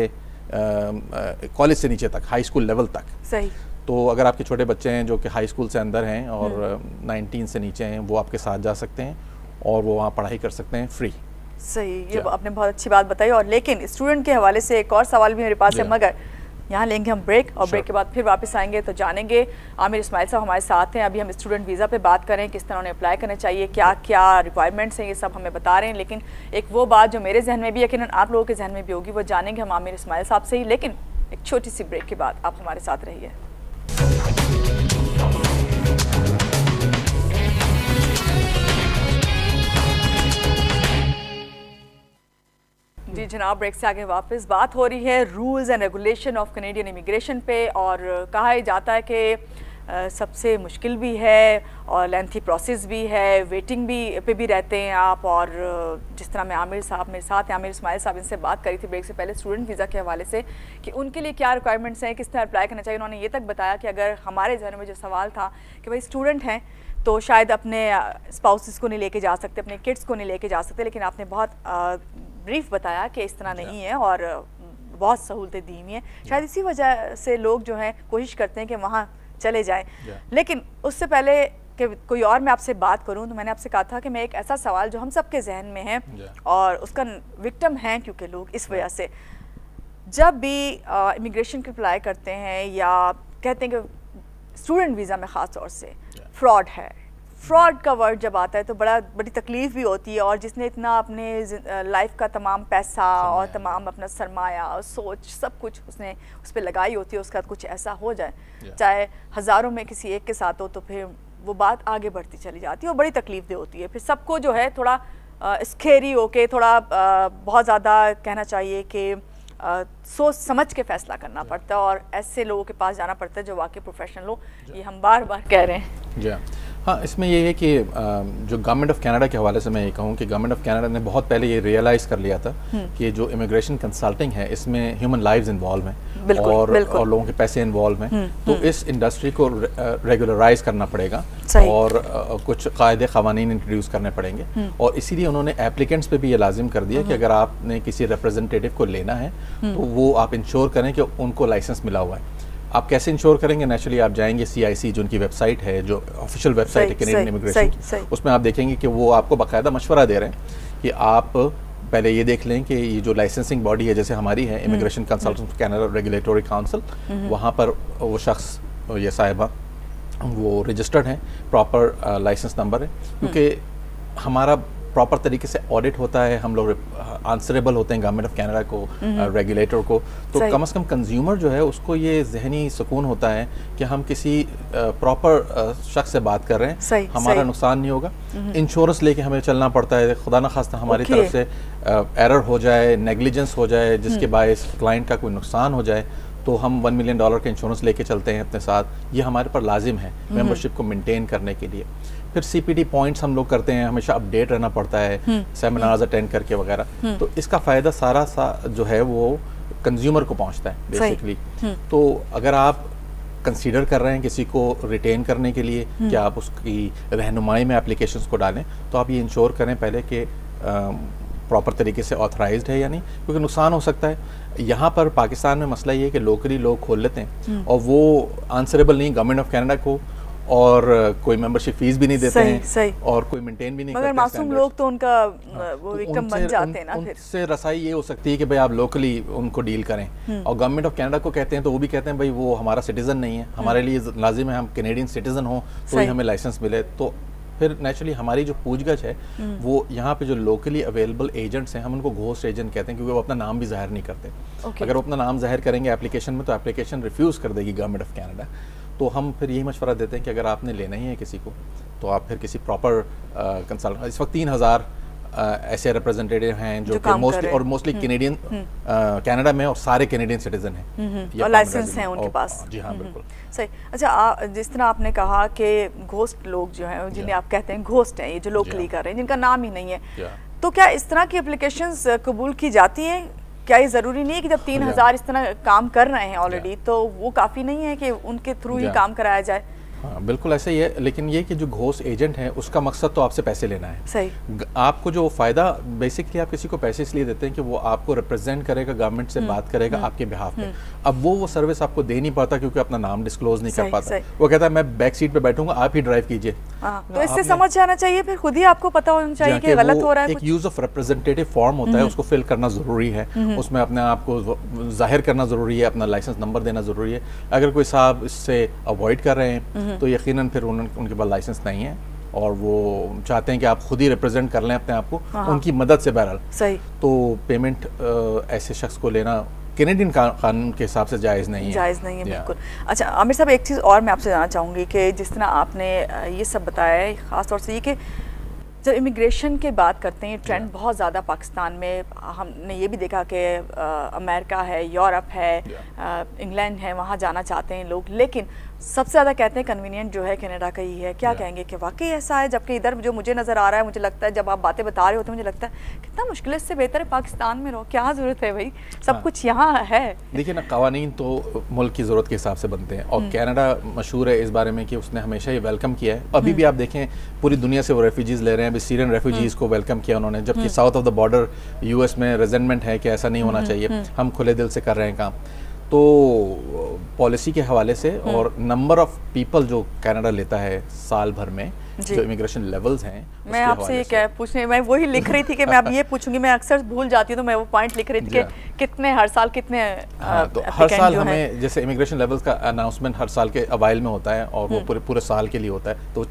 कॉलेज से नीचे तक हाई स्कूल लेवल तक। सही। तो अगर आपके छोटे बच्चे हैं जो कि हाई स्कूल से अंदर हैं और नाइनटीन से नीचे हैं वो आपके साथ जा सकते हैं और वो वहाँ पढ़ाई कर सकते हैं फ्री सही ये आपने बहुत अच्छी बात बताई और लेकिन स्टूडेंट के हवाले से एक और सवाल भी मेरे पास है मगर यहाँ लेंगे हम ब्रेक और ब्रेक के बाद फिर वापस आएँगे तो जानेंगे। आमिर इस्माइल साहब हमारे साथ हैं। अभी हम स्टूडेंट वीज़ा पे बात करें किस तरह उन्हें अप्लाई करना चाहिए क्या क्या रिक्वायरमेंट्स हैं ये सब हमें बता रहे हैं। लेकिन एक वो बात जो मेरे जहन में भी यकीन आप लोगों के जहन में भी होगी वो जानेंगे हम आमिर इस्माइल साहब से ही। लेकिन एक छोटी सी ब्रेक के बाद आप हमारे साथ रहिए। जी, जनाब ब्रेक से आगे वापस बात हो रही है। Rules and regulation of Canadian immigration पे, और कहा जाता है कि सबसे मुश्किल भी है, और लेंथी प्रोसेस भी है वेटिंग भी, पे भी रहते हैं आप, और जिस तरह मैं आमिर साहब, मेरे साथ आमिर इस्माइल साहब, इनसे बात करी थी ब्रेक से पहले स्टूडेंट वीज़ा के हवाले से, कि उनके लिए क्या रिक्वायरमेंट्स हैं, किस तरह अप्लाई करना चाहिए। उन्होंने ये तक बताया कि अगर हमारे जहन में जो सवाल था कि भाई स्टूडेंट हैं तो शायद अपने स्पाउसिस को नहीं लेके जा सकते, अपने किड्स को नहीं लेके जा सकते, लेकिन आपने बहुत ब्रीफ बताया कि इस तरह नहीं है और बहुत सहूलतें दी हुई हैं। शायद इसी वजह से लोग जो हैं कोशिश करते हैं कि वहाँ चले जाएँ। लेकिन उससे पहले कि कोई और मैं आपसे बात करूँ तो मैंने आपसे कहा था कि मैं एक ऐसा सवाल जो हम सबके जहन में है और उसका विक्टम है क्योंकि लोग इस वजह से। जब भी इमिग्रेशन की अप्लाई करते हैं या कहते हैं कि स्टूडेंट वीज़ा में ख़ास तौर से फ्रॉड है फ्रॉड का वर्ड जब आता है तो बड़ा बड़ी तकलीफ़ भी होती है और जिसने इतना अपने लाइफ का तमाम पैसा और तमाम अपना सरमाया और सोच सब कुछ उसने उस पर लगाई होती है उसका कुछ ऐसा हो जाए। चाहे हज़ारों में किसी एक के साथ हो तो फिर वो बात आगे बढ़ती चली जाती है और बड़ी तकलीफ़ दे होती है। फिर सबको जो है थोड़ा स्खेरी होके थोड़ा बहुत ज़्यादा कहना चाहिए कि सोच समझ के फैसला करना पड़ता है और ऐसे लोगों के पास जाना पड़ता है जो वाकई प्रोफेशनल हो। ये हम बार बार कह रहे हैं। जी हाँ इसमें ये है कि जो गवर्नमेंट ऑफ़ कनाडा के हवाले से मैं ये कहूँ कि गवर्नमेंट ऑफ़ कनाडा ने बहुत पहले ये रियलाइज़ कर लिया था हम्म। कि जो इमिग्रेशन कंसल्टिंग है इसमें ह्यूमन लाइव्स इन्वॉल्व हैं और बिल्कुल। और लोगों के पैसे इन्वॉल्व हैं। हम्म, तो हम्म। इस इंडस्ट्री को रेगुलराइज करना पड़ेगा और कुछ कायदे कवानी इंट्रोड्यूस करने पड़ेंगे। और इसीलिए उन्होंने एप्लीकेंट्स पे भी ये लाजिम कर दिया कि अगर आपने किसी रिप्रेजेंटेटिव को लेना है तो वो आप इंश्योर करें कि उनको लाइसेंस मिला हुआ है। आप कैसे इंश्योर करेंगे? नेचुरली आप जाएँगे सीआईसी जो उनकी वेबसाइट है जो ऑफिशियल वेबसाइट है कैनेडियन इमिग्रेशन उसमें आप देखेंगे कि वो आपको बाकायदा मशवरा दे रहे हैं कि आप पहले ये देख लें कि ये जो लाइसेंसिंग बॉडी है जैसे हमारी है immigration consultant Canada regulatory council वहाँ पर वो शख्स ये साहिबा वो रजिस्टर्ड हैं प्रॉपर लाइसेंस नंबर है। क्योंकि हमारा प्रॉपर तरीके से ऑडिट होता है हम लोग आंसरेबल होते हैं गवर्नमेंट ऑफ़ कैनेडा को रेगुलेटर को। तो कम अज़ कम कंज्यूमर जो है उसको ये जहनी सुकून होता है कि हम किसी प्रॉपर शख्स से बात कर रहे हैं। हमारा। नुकसान नहीं होगा। इंश्योरेंस लेके हमें चलना पड़ता है। खुदा न खास्ता हमारी तरफ़ से एरर हो जाए नेग्लिजेंस हो जाए जिसके बायस क्लाइंट का कोई नुकसान हो जाए तो हम वन मिलियन डॉलर के इंश्योरेंस लेके चलते हैं अपने साथ। ये हमारे पर लाजिम है मेंबरशिप को मेंटेन करने के लिए। फिर सीपीडी पॉइंट्स हम लोग करते हैं हमेशा अपडेट रहना पड़ता है सेमिनार्स हम्म। अटेंड करके वगैरह हम्म। तो इसका फ़ायदा सारा सा जो है वो कंज्यूमर को पहुँचता है बेसिकली हम्म। तो अगर आप कंसीडर कर रहे हैं किसी को रिटेन करने के लिए कि आप उसकी रहनुमाई में एप्लीकेशन को डालें तो आप ये इंश्योर करें पहले कि प्रॉपर तरीके से ऑथराइज है या नहीं क्योंकि नुकसान हो सकता है यहाँ पर पाकिस्तान में मसला ये है कि लोकली लोग खोल लेते हैं और वो आंसरेबल नहीं गवर्नमेंट ऑफ़ कनाडा को और कोई मेंबरशिप फ़ीस भी नहीं देते सही, हैं सही। और कोई मेंटेन भी नहीं मगर मासूम लोग तो उनका हाँ, वो तो विक्टिम बन जाते हैं ना उन, फिर उससे रसाई ये हो सकती है कि भाई आप लोकली उनको डील करें हम्म। और गवर्नमेंट ऑफ़ कनाडा को कहते हैं तो वो भी कहते हैं भाई वो हमारा सिटीजन नहीं है हमारे हम्म। लिए लाजिम है हम कैनेडियन सिटीजन हो तो ही हमें लाइसेंस मिले तो फिर नेचुरली हमारी जो पूछगछ है हम्म। वो यहाँ पे जो लोकली अवेलेबल एजेंट्स हैं हम उनको घोस्ट एजेंट कहते हैं क्योंकि वो अपना नाम भी ज़ाहिर नहीं करते okay. अगर वो अपना नाम ज़ाहिर करेंगे एप्लीकेशन में तो एप्लीकेशन रिफ्यूज़ कर देगी गवर्नमेंट ऑफ़ कैनेडा तो हम फिर यही मशवरा देते हैं कि अगर आपने लेना ही है किसी को तो आप फिर किसी प्रॉपर कंसल्ट इस वक्त तीन हज़ार ऐसे रिप्रेजेंटेटिव हैं जो, जो मोस्टली और मोस्टली कैनेडियन कनाडा में और सारे कैनेडियन सिटीजन हैं। हम्म, हम्म। और लाइसेंस हैं उनके पास। जी हाँ बिल्कुल। सही। अच्छा आ, जिस तरह आपने कहा कि घोस्ट लोग जो हैं जिन्हें आप कहते हैं घोस्ट हैं ये जो लोकली कर रहे हैं जिनका नाम ही नहीं है तो क्या इस तरह की एप्लीकेशंस कबूल की जाती हैं? क्या ये ज़रूरी नहीं है कि जब तीन हज़ार इस तरह काम कर रहे हैं ऑलरेडी तो वो काफ़ी नहीं है कि उनके थ्रू ही काम कराया जाए। हाँ बिल्कुल ऐसा ही है लेकिन ये कि जो घोष एजेंट है उसका मकसद तो आपसे पैसे लेना है। सही। आपको जो फ़ायदा बेसिकली आप किसी को पैसे इसलिए देते हैं कि वो आपको रिप्रेजेंट करेगा गवर्नमेंट हम्म, से बात करेगा आपके बिहाफ पे। अब वो वो सर्विस आपको दे नहीं पाता क्योंकि अपना नाम डिस्क्लोज नहीं कर पाता। वो कहता है मैं बैक सीट पे बैठूँगा आप ही ड्राइव कीजिए। हाँ तो इससे समझ जाना चाहिए फिर खुद ही आपको पता होना चाहिए कि गलत हो रहा है एक हम्म। यूज़ ऑफ़ रिप्रेजेंटेटिव फॉर्म होता है उसको फिल करना ज़रूरी है। उसमें अपने आप को ज़ाहिर करना ज़रूरी है अपना लाइसेंस नंबर देना ज़रूरी है। अगर कोई साहब इससे अवॉइड कर रहे हम्म। हैं तो यकीनन फिर उन, उनके पास लाइसेंस नहीं है और वो चाहते हैं कि आप खुद ही रिप्रेजेंट कर लें अपने आप को हाँ। उनकी मदद से बहरहाल। सही। तो पेमेंट ऐसे शख्स को लेना कैनेडियन कानून के हिसाब से जायज़ नहीं है। जायज़ नहीं है बिल्कुल। अच्छा आमिर साहब एक चीज़ और मैं आपसे जानना चाहूँगी कि जिस तरह आपने ये सब बताया है ख़ास तौर से ये कि जब इमिग्रेशन की बात करते हैं ट्रेंड बहुत ज़्यादा पाकिस्तान में हमने ये भी देखा कि अमेरिका है यूरोप है इंग्लैंड है वहाँ जाना चाहते हैं लोग लेकिन सबसे ज़्यादा कहते हैं कन्वीनियंट जो है कनाडा का ही है। क्या. कहेंगे कि वाकई ऐसा है जबकि इधर जो मुझे नज़र आ रहा है मुझे लगता है जब आप बातें बता रहे होते हैं मुझे लगता है कितना मुश्किल है इससे बेहतर है पाकिस्तान में रहो। क्या ज़रूरत है भाई? सब हाँ। कुछ यहाँ है। देखिए ना कवानीन तो मुल्क की ज़रूरत के हिसाब से बनते हैं। और हम्म। कनाडा मशहूर है इस बारे में कि उसने हमेशा ही वेलकम किया है। अभी हम्म। भी आप देखें पूरी दुनिया से वो रेफ्यूजीज़ ले रहे हैं। अभी सीरियन रेफ्यूजीज़ को वेलकम किया उन्होंने हम्म। जबकि south of the border US में रेजेंटमेंट है कि ऐसा नहीं होना हम्म, चाहिए। हम खुले दिल से कर रहे हैं काम। तो पॉलिसी के हवाले से हम्म। और नंबर ऑफ़ पीपल जो कनाडा लेता है साल भर में जो इमिग्रेशन लेवल्स हैं मैं आपसे ये। क्या पूछने मैं वही लिख रही थी कि मैं अब ये *laughs* पूछूँगी मैं अक्सर भूल जाती हूँ तो मैं वो पॉइंट लिख रही थी कि कितने हर साल कितने हाँ, तो हर साल हमें जैसे इमिग्रेशन लेवल्स का अनाउंसमेंट हर साल के अवाइल में होता है और हम्म। वो पूरे पूरे साल के लिए होता है तो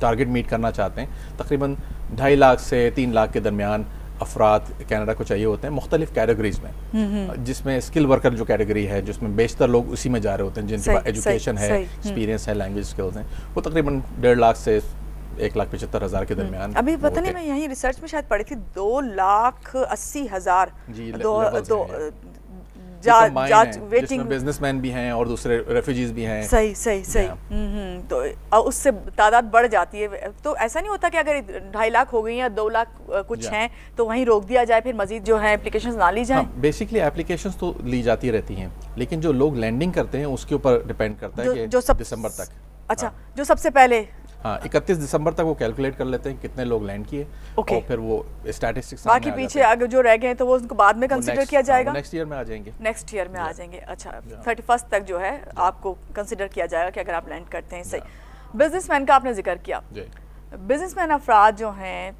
टारगेट मीट करना चाहते हैं तकरीबन ढाई लाख से तीन लाख के दरमियान अफराद कनाडा को चाहिए होते हैं मुख्तलिफ़ कैटेगरीज हम्म, में जिसमें स्किल वर्कर जो कैटेगरी है जिसमें बेशतर लोग उसी में जा रहे होते हैं जिनके पास एजुकेशन है हम्म। एक्सपीरियंस है लैंग्वेज के होते हैं वो तकरीबन डेढ़ लाख से एक लाख पचहत्तर हज़ार के दरमियान हम्म। अभी पता नहीं मैं यहीं रिसर्च में शायद पढ़ी थी दो लाख अस्सी हज़ार। जी, दो दो वेटिंग बिजनेसमैन भी हैं और दूसरे रेफ्यूजीज भी हैं। सही सही सही। तो उससे तादाद बढ़ जाती है। तो ऐसा नहीं होता कि अगर ढाई लाख हो गई या दो लाख कुछ. हैं तो वहीं रोक दिया जाए फिर मजीद जो है एप्लीकेशन ना ली जाए। बेसिकली एप्लीकेशन तो ली जाती रहती हैं लेकिन जो लोग लैंडिंग करते हैं उसके ऊपर डिपेंड करता है जो सब दिसंबर तक। अच्छा हाँ। जो सबसे पहले हाँ इकतीस दिसंबर तक वो कैलकुलेट कर लेते हैं कितने लोग लैंड किए Okay. और फिर वो स्टैटिस्टिक्स बाकी पीछे अगर जो रह गए तो वो उनको बाद में कंसिडर किया जाएगा? नेक्स्ट ईयर में आ जाएँगे। नेक्स्ट ईयर में आ जाएँगे। अच्छा. थर्टी तक जो है आपको कंसिडर किया जाएगा कि अगर आप लैंड करते हैं सही। बिजनेसमैन का आपने ज़िक्र किया। जी। बिजनेसमैन अफराद जो हैं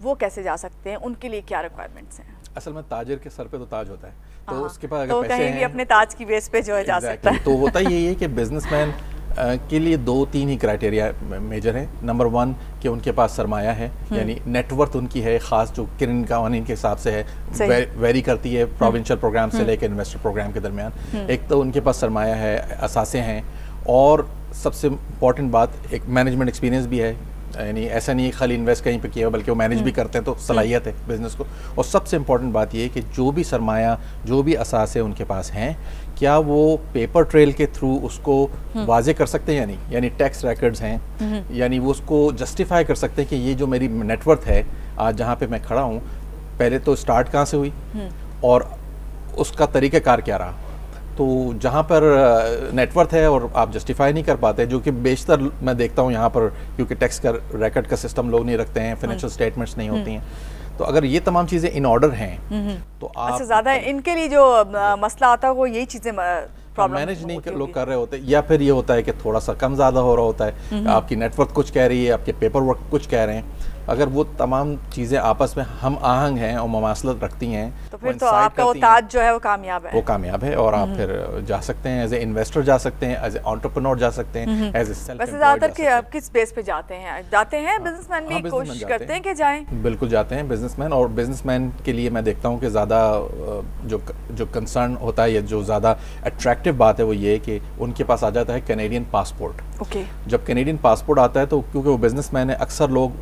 वो कैसे जा सकते हैं? उनके लिए क्या रिक्वायरमेंट्स हैं? असल में ताजिर के सर पे तो ताज होता है। तो हाँ, उसके पास तो अगर पैसे कहीं भी हैं अपने ताज की बेस पे जो है जा सकता है। तो होता यही है कि बिजनेसमैन के लिए दो तीन ही क्राइटेरिया मेजर हैं। नंबर वन कि उनके पास सरमाया है हम्म। यानी नेटवर्थ उनकी है ख़ास जो किरण कानून के हिसाब से है वे, वेरी करती है प्रोविंशियल प्रोग्राम हम्म। से लेकर इन्वेस्टर प्रोग्राम के दरमियान। एक तो उनके पास सरमाया है असासे हैं और सबसे इंपॉर्टेंट बात एक मैनेजमेंट एक्सपीरियंस भी है यानी ऐसा नहीं है खाली इन्वेस्ट कहीं पे किया बल्कि वो मैनेज भी हम्म। करते हैं तो सलाहियत है बिज़नेस को। और सबसे इंपॉर्टेंट बात ये है कि जो भी सरमाया जो भी असासे उनके पास हैं क्या वो पेपर ट्रेल के थ्रू उसको हम्म। वाजे कर सकते हैं या नहीं? यानी टैक्स रिकॉर्ड्स हैं। यानी वो उसको जस्टिफाई कर सकते हैं कि ये जो मेरी नेटवर्थ है आज जहाँ पे मैं खड़ा हूँ पहले तो स्टार्ट कहाँ से हुई? हम्म। और उसका तरीक़ाकार क्या रहा? तो जहाँ पर नेटवर्थ है और आप जस्टिफाई नहीं कर पाते जो कि बेशतर मैं देखता हूँ यहाँ पर क्योंकि टैक्स का रिकॉर्ड का सिस्टम लोग नहीं रखते हैं फाइनेंशियल स्टेटमेंट्स नहीं होती हैं। तो अगर ये तमाम चीज़ें इन ऑर्डर हैं तो आप अच्छा ज़्यादा इनके लिए जो मसला आता है वो यही चीज़ें मैनेज नहीं कर, लोग कर रहे होते या फिर ये होता है कि थोड़ा सा कम ज़्यादा हो रहा होता है। आपकी नेटवर्क कुछ कह रही है आपके पेपर वर्क कुछ कह रहे हैं। अगर वो तमाम चीज़ें आपस में हम आहंग हैं और ममासलत रखती हैं तो फिर तो आपका वो ताज जो है वो कामयाब है। वो कामयाब है और आप फिर जा सकते हैं एज ए इन्वेस्टर जा सकते हैं एज ए ऑन्टरप्रनोर जा सकते हैं एज ए सेल्फ वैसे ज़्यादातर कि आप किस बेस पे जाते हैं? जाते हैं बिजनेसमैन भी हाँ, कोशिश करते हैं हैं। कि जाएँ। बिल्कुल जाते हैं बिजनेसमैन और बिजनेसमैन के लिए मैं देखता हूँ कि ज़्यादा जो जो कंसर्न होता है या जो ज़्यादा अट्रैक्टिव बात है वो ये है कि उनके पास आ जाता है कैनेडियन पासपोर्ट ओके जब कैनेडियन पासपोर्ट आता है तो क्योंकि वो बिजनेसमैन है अक्सर लोग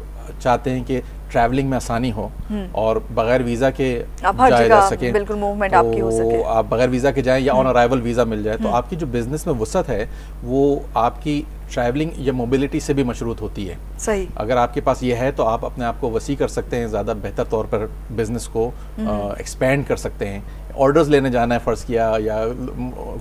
चाहते हैं कि ट्रैवलिंग में आसानी हो और बगैर वीज़ा के जाया जा सके। बिल्कुल movement आपकी हो तो सके। आप बगैर वीज़ा के जाएँ या ऑन अराइवल वीज़ा मिल जाए तो आपकी जो बिज़नेस में वसत है वो आपकी ट्रैवलिंग या मोबिलिटी से भी मशरूत होती है। सही। अगर आपके पास ये है तो आप अपने आप को वसी कर सकते हैं ज़्यादा बेहतर तौर पर बिज़नेस को एक्सपेंड कर सकते हैं। ऑर्डर्स लेने जाना है फ़र्ज़ किया या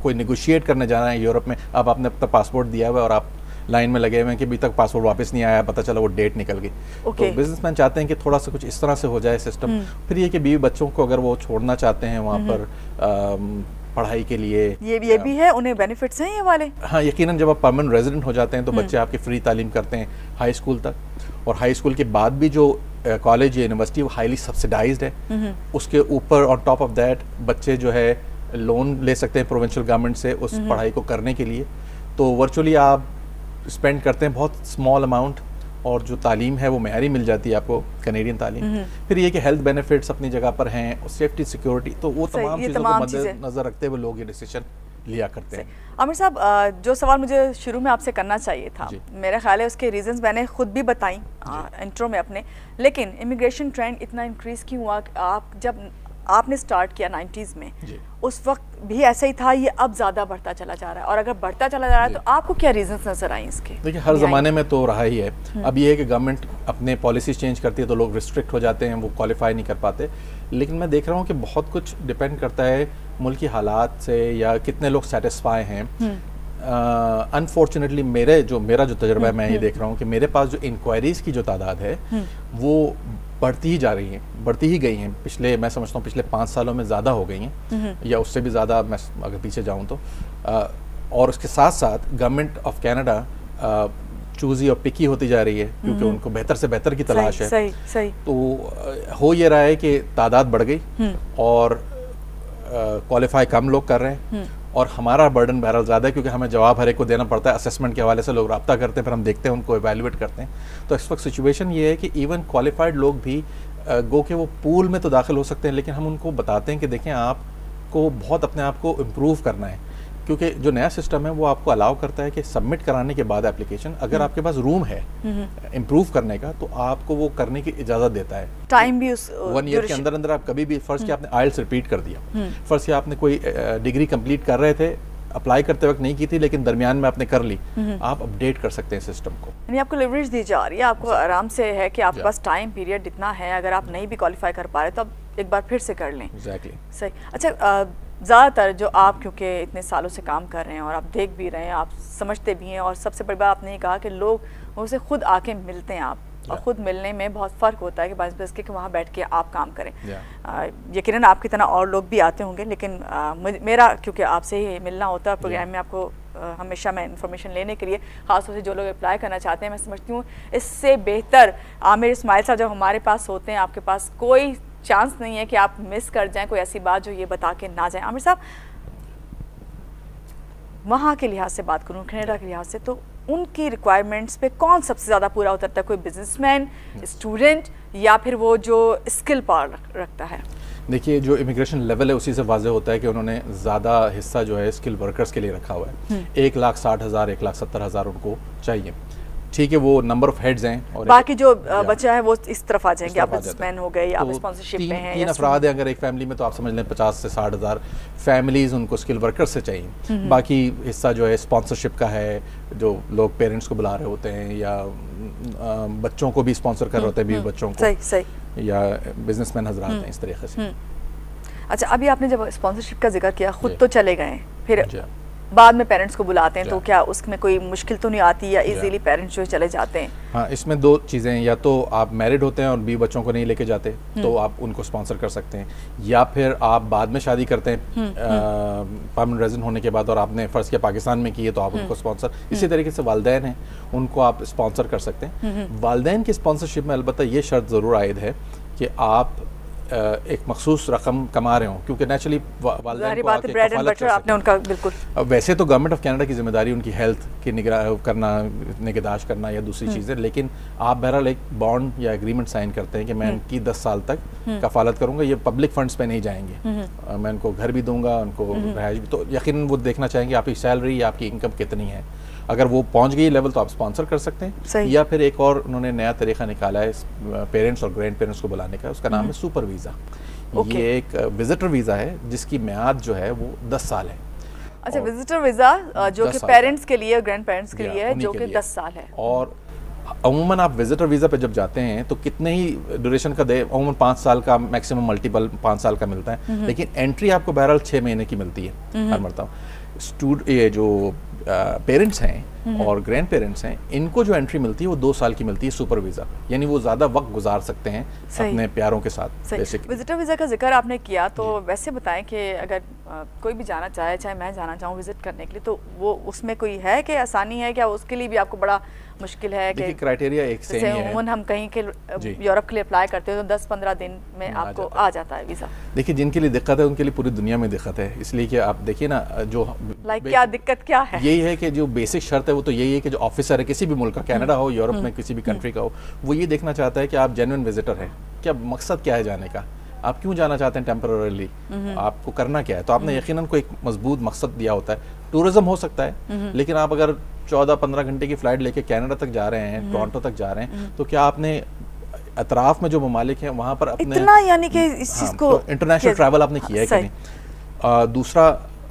कोई निगोशिएट करने जाना है यूरोप में अब आपने अपना पासपोर्ट दिया हुआ है और आप लाइन में लगे हुए हैं कि अभी तक पासपोर्ट वापस नहीं आया पता चला वो डेट निकल गई Okay. तो बिजनेसमैन चाहते हैं कि थोड़ा सा कुछ इस तरह से हो जाए सिस्टम हम्म। फिर ये कि बीवी बच्चों को अगर वो छोड़ना चाहते हैं वहाँ पर अम, पढ़ाई के लिए ये ये भी है उन्हें बेनिफिट्स हैं ये वाले हाँ यकीनन जब आप परमानेंट रेजिडेंट हो जाते हैं हम्म। तो बच्चे आपकी फ्री तालीम करते हैं हाई स्कूल तक और हाई स्कूल के बाद भी जो कॉलेज या यूनिवर्सिटी वो हाईली सब्सिडाइज्ड है हम्म। उसके ऊपर ऑन टॉप ऑफ़ दैट बच्चे जो है लोन ले सकते हैं प्रोविंशियल गवर्नमेंट से उस हम्म। पढ़ाई को करने के लिए तो वर्चुअली आप स्पेंड करते हैं बहुत स्मॉल अमाउंट और जो तालीम है वो मैारी मिल जाती है आपको कनेडियन तालीम। हम्म। फिर ये कि हेल्थ बेनिफिट्स अपनी जगह पर हैं और सेफ्टी सिक्योरिटी तो वो तमाम चीज़ों को। मद्देनजर रखते हुए लोग ये डिसीज़न लिया करते हैं। आमिर साहब जो सवाल मुझे शुरू में आपसे करना चाहिए था मेरा ख्याल है उसके रीजंस मैंने खुद भी बताई इंट्रो में अपने। लेकिन इमिग्रेशन ट्रेंड इतना इंक्रीज क्यों हुआ? आप जब आपने स्टार्ट किया 90s में उस वक्त भी ऐसा ही था ये अब ज़्यादा बढ़ता चला जा रहा है। और अगर बढ़ता चला जा रहा है तो आपको क्या रीजंस नज़र आए इसके? देखिए हर ज़माने में तो रहा ही है। हम्म। अब ये है कि गवर्नमेंट अपने पॉलिसीज़ चेंज करती है तो लोग रिस्ट्रिक्ट हो जाते हैं वो क्वालिफाई नहीं कर पाते। लेकिन मैं देख रहा हूँ कि बहुत कुछ डिपेंड करता है मुल्क की हालात से या कितने लोग सेटिस्फाई हैं। हम्म। अनफॉर्चुनेटली मेरे जो मेरा जो तजर्बा है मैं ये देख रहा हूँ कि मेरे पास जो इंक्वायरीज़ की जो तादाद है हम्म। वो बढ़ती ही जा रही हैं बढ़ती ही गई हैं। पिछले मैं समझता हूँ पिछले पाँच सालों में ज़्यादा हो गई हैं या उससे भी ज़्यादा मैं अगर पीछे जाऊँ तो। अ, और उसके साथ साथ गवर्नमेंट ऑफ़ कैनेडा चूजी और पिकी होती जा रही है क्योंकि उनको बेहतर से बेहतर की तलाश सही है। सही सही। तो हो ये रहा है कि तादाद बढ़ गई हम्म। और क्वालिफाई कम लोग कर रहे हैं। और हमारा बर्डन बहरहाल ज़्यादा है क्योंकि हमें जवाब हर एक को देना पड़ता है असेसमेंट के हवाले से लोग रबता करते हैं, फिर हम देखते हैं, उनको एवेलुएट करते हैं। तो इस वक्त सिचुएशन ये है कि इवन क्वालिफाइड लोग भी गो के वो पूल में तो दाखिल हो सकते हैं, लेकिन हम उनको बताते हैं कि देखें आपको बहुत अपने आप को इम्प्रूव करना है। क्योंकि जो नया सिस्टम है वो आपको अलाउ करता है कि सबमिट कराने के बाद एप्लीकेशन अगर आपके पास रूम है इम्प्रूव करने का तो आपको वो करने की इजाज़त देता है। टाइम भी उस वन ईयर के अंदर अंदर आप कभी भी फ़र्स्ट किया आपने आइल्स रिपीट कर दिया। फ़र्स्ट किया आपने कोई डिग्री कंप्लीट कर रहे थे अप्लाई करते वक्त नहीं की थी लेकिन दरमियान में आपने कर ली। आप अपडेट कर सकते हैं सिस्टम को। यानी आपको लिवरेज दी जा रही है आपको आराम से है कि आपके पास टाइम पीरियड इतना है अगर आप नहीं भी क्वालिफाई कर पा रहे तो आप एक बार फिर से कर लें। एग्जैक्टली सही। अच्छा अ, ज़्यादातर जो आप क्योंकि इतने सालों से काम कर रहे हैं और आप देख भी रहे हैं आप समझते भी हैं और सबसे बड़ी बात आपने ये कहा कि लोग उनसे खुद आके मिलते हैं आप और ख़ुद मिलने में बहुत फ़र्क होता है कि बस बस के कि वहाँ बैठ के आप काम करें. अ, आपकी तरह और लोग भी आते होंगे लेकिन मुझ- मेरा क्योंकि आपसे ही मिलना होता है प्रोग्राम में आपको अ, हमेशा मैं इन्फॉर्मेशन लेने के लिए खासतौर से जो लोग अप्लाई करना चाहते हैं मैं समझती हूँ इससे बेहतर आमिर इस्माइल साहब जब हमारे पास होते हैं आपके पास कोई चांस नहीं है कि आप मिस कर जाएँ कोई ऐसी बात जो ये बता के ना जाएँ। आमिर साहब वहाँ के लिहाज से बात करूँ कनाडा के लिहाज से तो उनकी रिक्वायरमेंट्स पे कौन सबसे ज़्यादा पूरा उतरता है? कोई बिजनेसमैन स्टूडेंट या फिर वो जो स्किल पार रखता है? देखिए जो इमिग्रेशन लेवल है उसी से वाजह होता है कि उन्होंने ज़्यादा हिस्सा जो है स्किल वर्कर्स के लिए रखा हुआ है। एक लाख साठ हज़ार एक लाख सत्तर हज़ार उनको चाहिए। ठीक है वो नंबर ऑफ़ हेड्स हैं और बाकी जो बचा है वो इस तरफ़ आ जाएँगे आप बिजनेसमैन हो। गए या आप तो स्पॉन्सरशिप में हैं तीन अफराद हैं अगर एक फैमिली में तो आप समझ लें पचास से साठ हज़ार फैमिलीज़ उनको स्किल वर्कर्स से चाहिए। बाकी हिस्सा जो है स्पॉन्सरशिप का है जो लोग पेरेंट्स को बुला रहे होते हैं या बच्चों को भी स्पॉन्सर कर रहे होते हैं बीवी बच्चों को। सही या बिजनेसमैन हजरात हैं इस तरीके से। अच्छा अभी आपने जब स्पॉन्सरशिप का ज़िक्र किया खुद तो चले गए फिर। बाद में पेरेंट्स को बुलाते हैं तो क्या उसमें कोई मुश्किल तो नहीं आती या इजीली पेरेंट्स जो चले जाते हैं? हाँ इसमें दो चीज़ें हैं। या तो आप मैरिड होते हैं और बीवी बच्चों को नहीं लेके जाते तो आप उनको स्पॉन्सर कर सकते हैं। या फिर आप बाद में शादी करते हैं परमानेंट रेजिडेंट होने के बाद और आपने फ़र्ज़ किया पाकिस्तान में की है तो आप उनको स्पॉन्सर इसी तरीके से वालदेन हैं उनको आप स्पॉन्सर कर सकते हैं। वालदेन की स्पॉन्सरशिप में अलबत्ता ये शर्त ज़रूर आयद है कि आप एक मखसूस रकम कमा रहे हों क्योंकि नेचुरली आपने उनका बिल्कुल। वैसे तो गवर्नमेंट ऑफ़ कनाडा की ज़िम्मेदारी उनकी हेल्थ की निगरान करना निगहदाश्त करना या दूसरी चीज़ें लेकिन आप बहरहाल एक बॉन्ड या एग्रीमेंट साइन करते हैं कि मैं उनकी दस साल तक कफालत करूँगा ये पब्लिक फंड्स पे नहीं जाएँगे। मैं उनको घर भी दूँगा उनको रहायश भी तो यकीन वो देखना चाहेंगे आपकी सैलरी या आपकी इनकम कितनी है। अगर वो पहुँच गई लेवल तो आप स्पॉन्सर कर सकते हैं। या फिर एक और उन्होंने नया तरीका निकाला है पेरेंट्स और ग्रैंड पेरेंट्स को बुलाने का उसका नाम है सुपर वीज़ा Okay. ये एक विजिटर वीज़ा है जिसकी म्याद जो है वो दस साल है। अच्छा विजिटर वीज़ा जो कि पेरेंट्स के लिए ग्रैंड पेरेंट्स के लिए है जो कि दस साल है। और अमूमन आप विजिटर वीज़ा पे जब जाते हैं तो कितने ही ड्यूरेशन का दे अमूमन पाँच साल का मैक्सिमम मल्टीपल पाँच साल का मिलता है। लेकिन एंट्री आपको बहरहाल छः महीने की मिलती है हर मरतबा। स्टूड ये जो पेरेंट्स हैं और ग्रैंड पेरेंट्स हैं इनको जो एंट्री मिलती है वो दो साल की मिलती है सुपर वीज़ा यानी वो ज़्यादा वक्त गुजार सकते हैं अपने प्यारों के साथ विजिटर वीज़ा का ज़िक्र आपने किया तो वैसे बताएँ कि अगर कोई भी जाना चाहे चाहे मैं जाना चाहूँ विज़िट करने के लिए तो वो उसमें कोई है कि आसानी है? क्या उसके लिए भी आपको बड़ा मुश्किल है कि क्राइटेरिया एक सेम जैसे ही है। हम कहीं के यूरोप के लिए अप्लाई करते हो तो 10-15 दिन में आपको जाता आ जाता है वीज़ा देखिए जिनके लिए दिक्कत है उनके लिए पूरी दुनिया में दिक्कत है। इसलिए कि आप देखिए ना जो लाइक बे- क्या दिक्कत क्या है? यही है कि जो बेसिक शर्त है वो तो यही है कि जो ऑफिसर है किसी भी मुल्क का कनाडा हो यूरोप हम्म। में किसी भी कंट्री का हो वो ये देखना चाहता है कि आप जेनुअन विजिटर हैं। क्या मकसद क्या है जाने का? आप क्यों जाना चाहते हैं टेम्पररीली हम्म। आपको करना क्या है? तो आपने यकीनन को एक मज़बूत मकसद दिया होता है। टूरिज़्म हो सकता हम्म। है लेकिन आप अगर चौदह पंद्रह घंटे की फ़्लाइट लेके कनाडा तक जा रहे हम्म। हैं टोरंटो तक जा रहे हैं तो क्या आपने अतराफ में जो ममालिक हैं वहाँ पर अपने इतना यानी कि इस चीज़ हाँ, को तो इंटरनेशनल ट्रैवल आपने किया है कि नहीं? दूसरा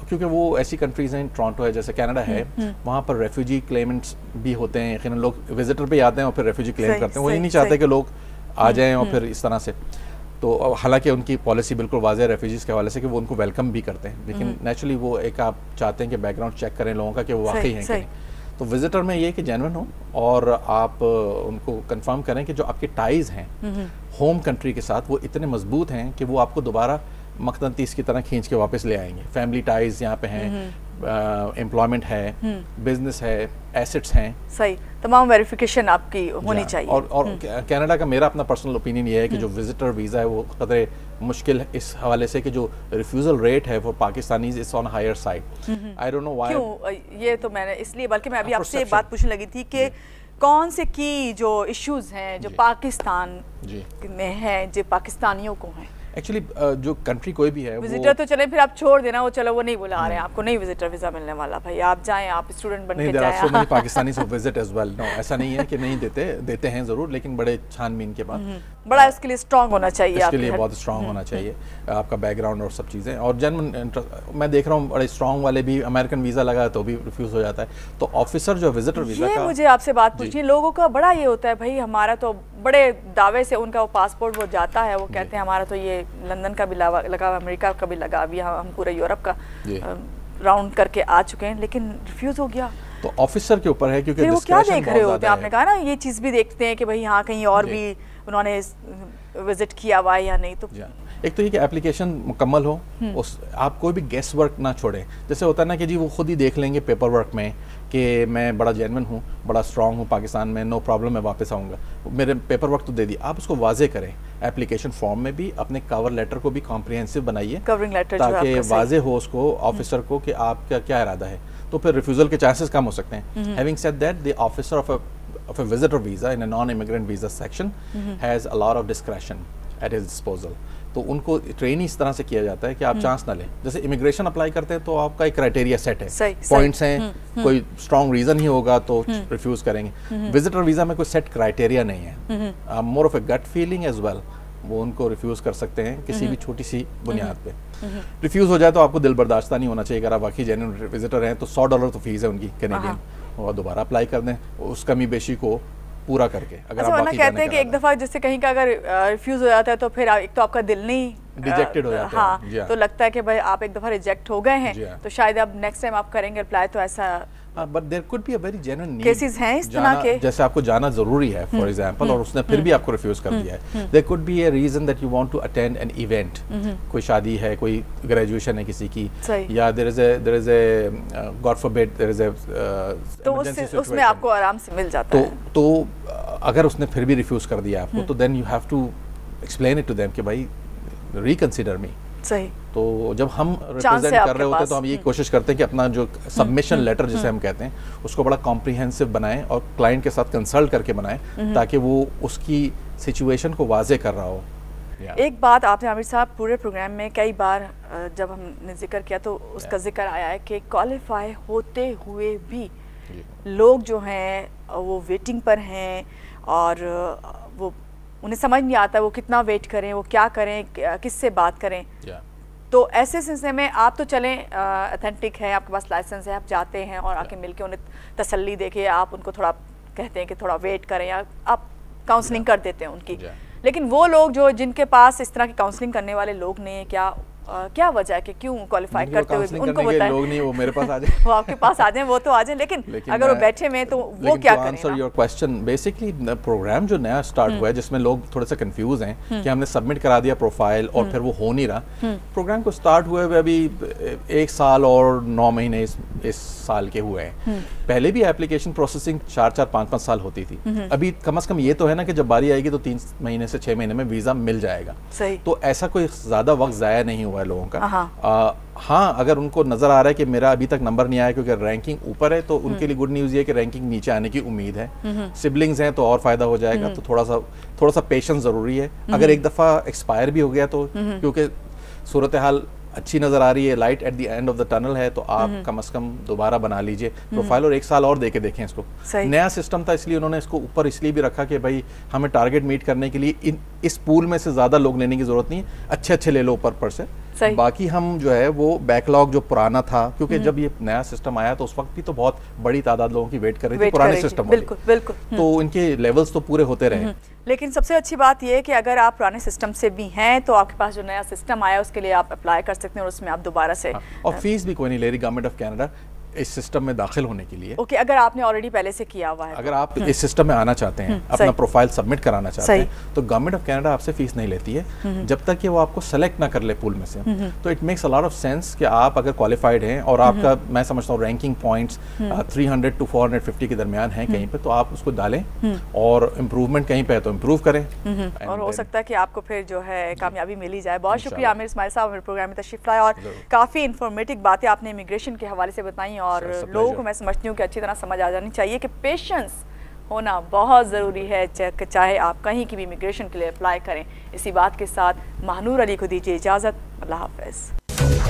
क्योंकि वो ऐसी कंट्रीज़ हैं टोरंटो है जैसे कनाडा है हम्म, वहाँ पर रेफ्यूजी क्लेमेंट्स भी होते हैं यकीनन लोग विजिटर पे आते हैं और फिर रेफ्यूजी क्लेम करते हैं। वो ये नहीं चाहते कि लोग आ जाएँ और फिर इस तरह से। तो हालाँकि उनकी पॉलिसी बिल्कुल वाजह है रेफ्यूजीज के हवाले से कि वो उनको वेलकम भी करते हैं लेकिन नेचुरली वो एक आप चाहते हैं कि बैकग्राउंड चेक करें लोगों का कि वो वाकई हैं कि नहीं। तो विजिटर में ये कि जेनवन हो और आप उनको कंफर्म करें कि जो आपके टाइज हैं होम कंट्री के साथ वो इतने मज़बूत हैं कि वो आपको दोबारा मकदन तीस की तरह खींच के वापस ले आएँगे। फैमिली टाइज यहाँ पे हैं एम्प्लॉयमेंट है बिज़नेस है एसेट्स हैं। सही तमाम वेरिफिकेशन आपकी होनी चाहिए। और और कनाडा का मेरा अपना पर्सनल ओपिनियन ये है कि जो विजिटर वीज़ा है वो कदरे मुश्किल इस हवाले से कि जो रिफ्यूज़ल रेट है for Pakistanis is on higher side I don't know why क्यों? ये तो मैंने इसलिए बल्कि मैं अभी आपसे बात पूछने लगी थी कि कौन से की जो इश्यूज़ हैं जो। पाकिस्तान जी। में हैं जो पाकिस्तानियों को हैं? एक्चुअली जो कंट्री कोई भी है विजिटर तो चले फिर आप छोड़ देना वो चलो वो नहीं बुला रहे हैं। आपको नहीं विजिटर वीज़ा मिलने वाला भाई। आप जाएँ आप स्टूडेंट बन नहीं के are so many Pakistani who visit as well no ऐसा नहीं है कि नहीं देते देते हैं ज़रूर लेकिन बड़े छानबीन के बाद। बड़ा इसके लिए स्ट्रांग होना चाहिए इसके लिए बहुत स्ट्रांग होना चाहिए आपका बैकग्राउंड और सब चीज़ें। और जन्म मैं देख रहा हूँ बड़े स्ट्रांग वाले भी अमेरिकन वीज़ा लगा तो भी रिफ्यूज़ हो जाता है। तो ऑफिसर जो विजिटर वीज़ा का मुझे आपसे बात। पूछनी है लोगों का बड़ा ये होता है भाई हमारा तो बड़े दावे से उनका वो पासपोर्ट वो जाता है वो कहते हैं हमारा तो ये लंदन का भी लगा अमेरिका का भी लगा। अभी हम पूरे यूरोप का राउंड करके आ चुके हैं लेकिन रिफ्यूज हो गया। तो ऑफिसर के ऊपर है क्योंकि वो क्या देख रहे होते हैं आपने कहा ना ये चीज़ भी देखते हैं कि भाई यहाँ कहीं और भी उन्होंने विज़िट किया हुआ है या नहीं तो हाँ। एक तो ये कि एप्लीकेशन मुकम्मल हो उस आप कोई भी गेस्ट वर्क ना छोड़ें। जैसे होता है ना कि जी वो खुद ही देख लेंगे पेपर वर्क में कि मैं बड़ा जेनवन हूँ बड़ा स्ट्रांग हूँ पाकिस्तान में नो प्रॉब्लम मैं वापस आऊँगा। मेरे पेपर वर्क तो दे दिए आप उसको वाजे करें। एप्लीकेशन फॉर्म में भी अपने कवर लेटर को भी कॉम्प्रिहेंसिव बनाइए। कवरिंग लेटर ताकि वाजे हो उसको ऑफिसर को कि आपका क्या इरादा है। तो फिर रिफ्यूजल के चांसेस कम हो सकते हैं। Having said that the officer of of a visitor visa in a non-immigrant visa section has a lot of discretion at his disposal तो उनको ट्रेन इस तरह से किया जाता है कि आप चांस ना लें। जैसे इमिग्रेशन अप्लाई करते हैं तो आपका एक क्राइटेरिया सेट है। पॉइंट्स हैं कोई स्ट्रॉन्ग रीजन ही होगा तो रिफ्यूज करेंगे। विजिटर वीज़ा में कोई सेट क्राइटेरिया नहीं है। More of a gut feeling as well वो उनको रिफ्यूज कर सकते हैं किसी भी छोटी सी बुनियाद पे। रिफ्यूज हो जाए तो आपको दिल बर्दाश्त नहीं होना चाहिए। अगर आप वाकई जेन्युइन विजिटर हैं तो सौ डॉलर तो फ़ीस है उनकी कैनेडियन और दोबारा अप्लाई कर दें। उस कमी बेशी को पूरा करके अगर अच्छा आप कहते हैं कि एक दफ़ा जैसे कहीं का अगर रिफ्यूज हो जाता है तो फिर एक तो आपका दिल नहीं रिजेक्टेड हो जाता हाँ जी हाँ। तो लगता है कि भाई आप एक दफ़ा रिजेक्ट हो गए हैं हाँ। तो शायद अब नेक्स्ट टाइम आप करेंगे अप्लाई तो ऐसा हाँ but there could be a very genuine Cases हैं इस तरह के? जैसे आपको जाना ज़रूरी है फॉर एग्जांपल और उसने फिर भी आपको रिफ्यूज कर दिया है। There could be a reason that you want to attend an event कोई शादी है कोई ग्रेजुएशन है किसी की या there is a there is a God forbid there is a तो उसमें आपको आराम से मिल जाता तो है। तो अ, अगर उसने फिर भी रिफ्यूज कर दिया आपको तो then you have to explain it to them कि भाई रिकंसीडर मी सही। तो जब हम रिप्रेजेंट कर रहे होते हैं तो हम ये कोशिश करते हैं कि अपना जो सबमिशन लेटर जिसे हम कहते हैं उसको बड़ा कॉम्प्रिहेंसिव बनाएँ और क्लाइंट के साथ कंसल्ट करके बनाएँ ताकि वो उसकी सिचुएशन को वाजे कर रहा हो। एक बात आपने आमिर साहब पूरे प्रोग्राम में कई बार जब हमने ज़िक्र किया तो उसका ज़िक्र आया है कि क्वालिफाई होते हुए भी लोग जो हैं वो वेटिंग पर हैं और वो उन्हें समझ नहीं आता वो कितना वेट करें वो क्या करें किससे बात करें. तो ऐसे सिलसिले में आप तो चलें अथेंटिक है आपके पास लाइसेंस है आप जाते हैं और आके मिलके उन्हें तसल्ली देके आप उनको थोड़ा कहते हैं कि थोड़ा वेट करें या आप काउंसलिंग कर देते हैं उनकी। लेकिन वो लोग जो जिनके पास इस तरह की काउंसलिंग करने वाले लोग नहीं है क्या क्या वजह है कि क्यों क्वालिफाई करते हुए उनको बताएँ? लोग नहीं वो मेरे पास आ *laughs* जाए। वो आपके पास आ जाए वो तो आ जाए लेकिन, लेकिन अगर वो बैठे हुए तो वो क्या करें answer your question basically program जो नया स्टार्ट हुआ है हम्म। जिसमें लोग थोड़े से कंफ्यूज हैं हम्म। कि हमने सबमिट करा दिया प्रोफ़ाइल और हम्म। फिर वो हो नहीं रहा। प्रोग्राम को स्टार्ट हुए हुए अभी एक साल और नौ महीने इस, इस साल के हुए हैं। पहले भी एप्लीकेशन प्रोसेसिंग चार चार पाँच पाँच साल होती थी। अभी कम अज कम ये तो है ना कि जब बारी आएगी तो तीन महीने से छह महीने में वीज़ा मिल जाएगा। तो ऐसा कोई ज़्यादा वक्त जाया नहीं हुआ है लोगों का। हाँ, हाँ अगर उनको नज़र आ रहा है कि मेरा अभी तक नंबर नहीं आया क्योंकि रैंकिंग ऊपर है तो उनके हम्म। लिए गुड न्यूज़ ये कि रैंकिंग नीचे आने की उम्मीद है। सिबलिंग्स हैं तो और फ़ायदा हो जाएगा हम्म। तो थोड़ा सा थोड़ा सा पेशेंस ज़रूरी है। अगर हम्म। एक दफ़ा एक्सपायर भी हो गया तो क्योंकि सूरत हाल अच्छी नज़र आ रही है light at the end of the tunnel है तो आप कम अज कम दोबारा बना लीजिए। प्रोफ़ाइल और एक साल और देके देखें इसको। नया सिस्टम था इसलिए उन्होंने इसको ऊपर इसलिए भी रखा कि भाई हमें टारगेट मीट करने के लिए इन इस पूल में से ज़्यादा लोग लेने की ज़रूरत नहीं है। अच्छे अच्छे ले लो ऊपर पर से। बाकी हम जो है वो बैकलॉग जो पुराना था क्योंकि हम्म। जब ये नया सिस्टम आया तो उस वक्त भी तो बहुत बड़ी तादाद लोगों की वेट कर रही थी पुराने सिस्टम बिल्कुल बिल्कुल तो हम्म। इनके लेवल्स तो पूरे होते रहे हम्म। लेकिन सबसे अच्छी बात यह है कि अगर आप पुराने सिस्टम से भी हैं तो आपके पास जो नया सिस्टम आया उसके लिए आप अप्लाई कर सकते हैं और उसमें आप दोबारा से हाँ, और फ़ीस भी कोई नहीं ले रही गवर्नमेंट ऑफ़ कैनेडा इस सिस्टम में दाखिल होने के लिए। ओके okay, अगर आपने ऑलरेडी पहले से किया हुआ है अगर आप हम्म। इस सिस्टम में आना चाहते हैं हम्म, अपना प्रोफ़ाइल सबमिट कराना चाहते हैं तो गवर्नमेंट ऑफ़ कनाडा आपसे फ़ीस नहीं लेती है। हम्म, जब तक कि वो आपको सेलेक्ट ना कर ले पूल में से तो it makes a lot of sense कि आप अगर क्वालिफाइड हैं और आपका मैं समझता हूँ रैंकिंग पॉइंट्स 300 टू 450 के दरमियान है कहीं पे तो आप उसको डालें और इम्प्रूवमेंट कहीं पे है तो इम्प्रूव करें। और हो सकता है कि आपको फिर जो है कामयाबी मिली जाए। बहुत शुक्रिया आमिर इस्माइल साहब प्रोग्राम में तशरीफ़ लाए और काफ़ी इन्फॉर्मेटिव बातें आपने इमिग्रेशन के हवाले से बताई और लोगों को मैं समझती हूँ कि अच्छी तरह समझ आ जानी चाहिए कि पेशेंस होना बहुत ज़रूरी है चाहे आप कहीं की भी इमिग्रेशन के लिए अप्लाई करें। इसी बात के साथ महानूर अली को दीजिए इजाज़त। अल्लाह हाफ़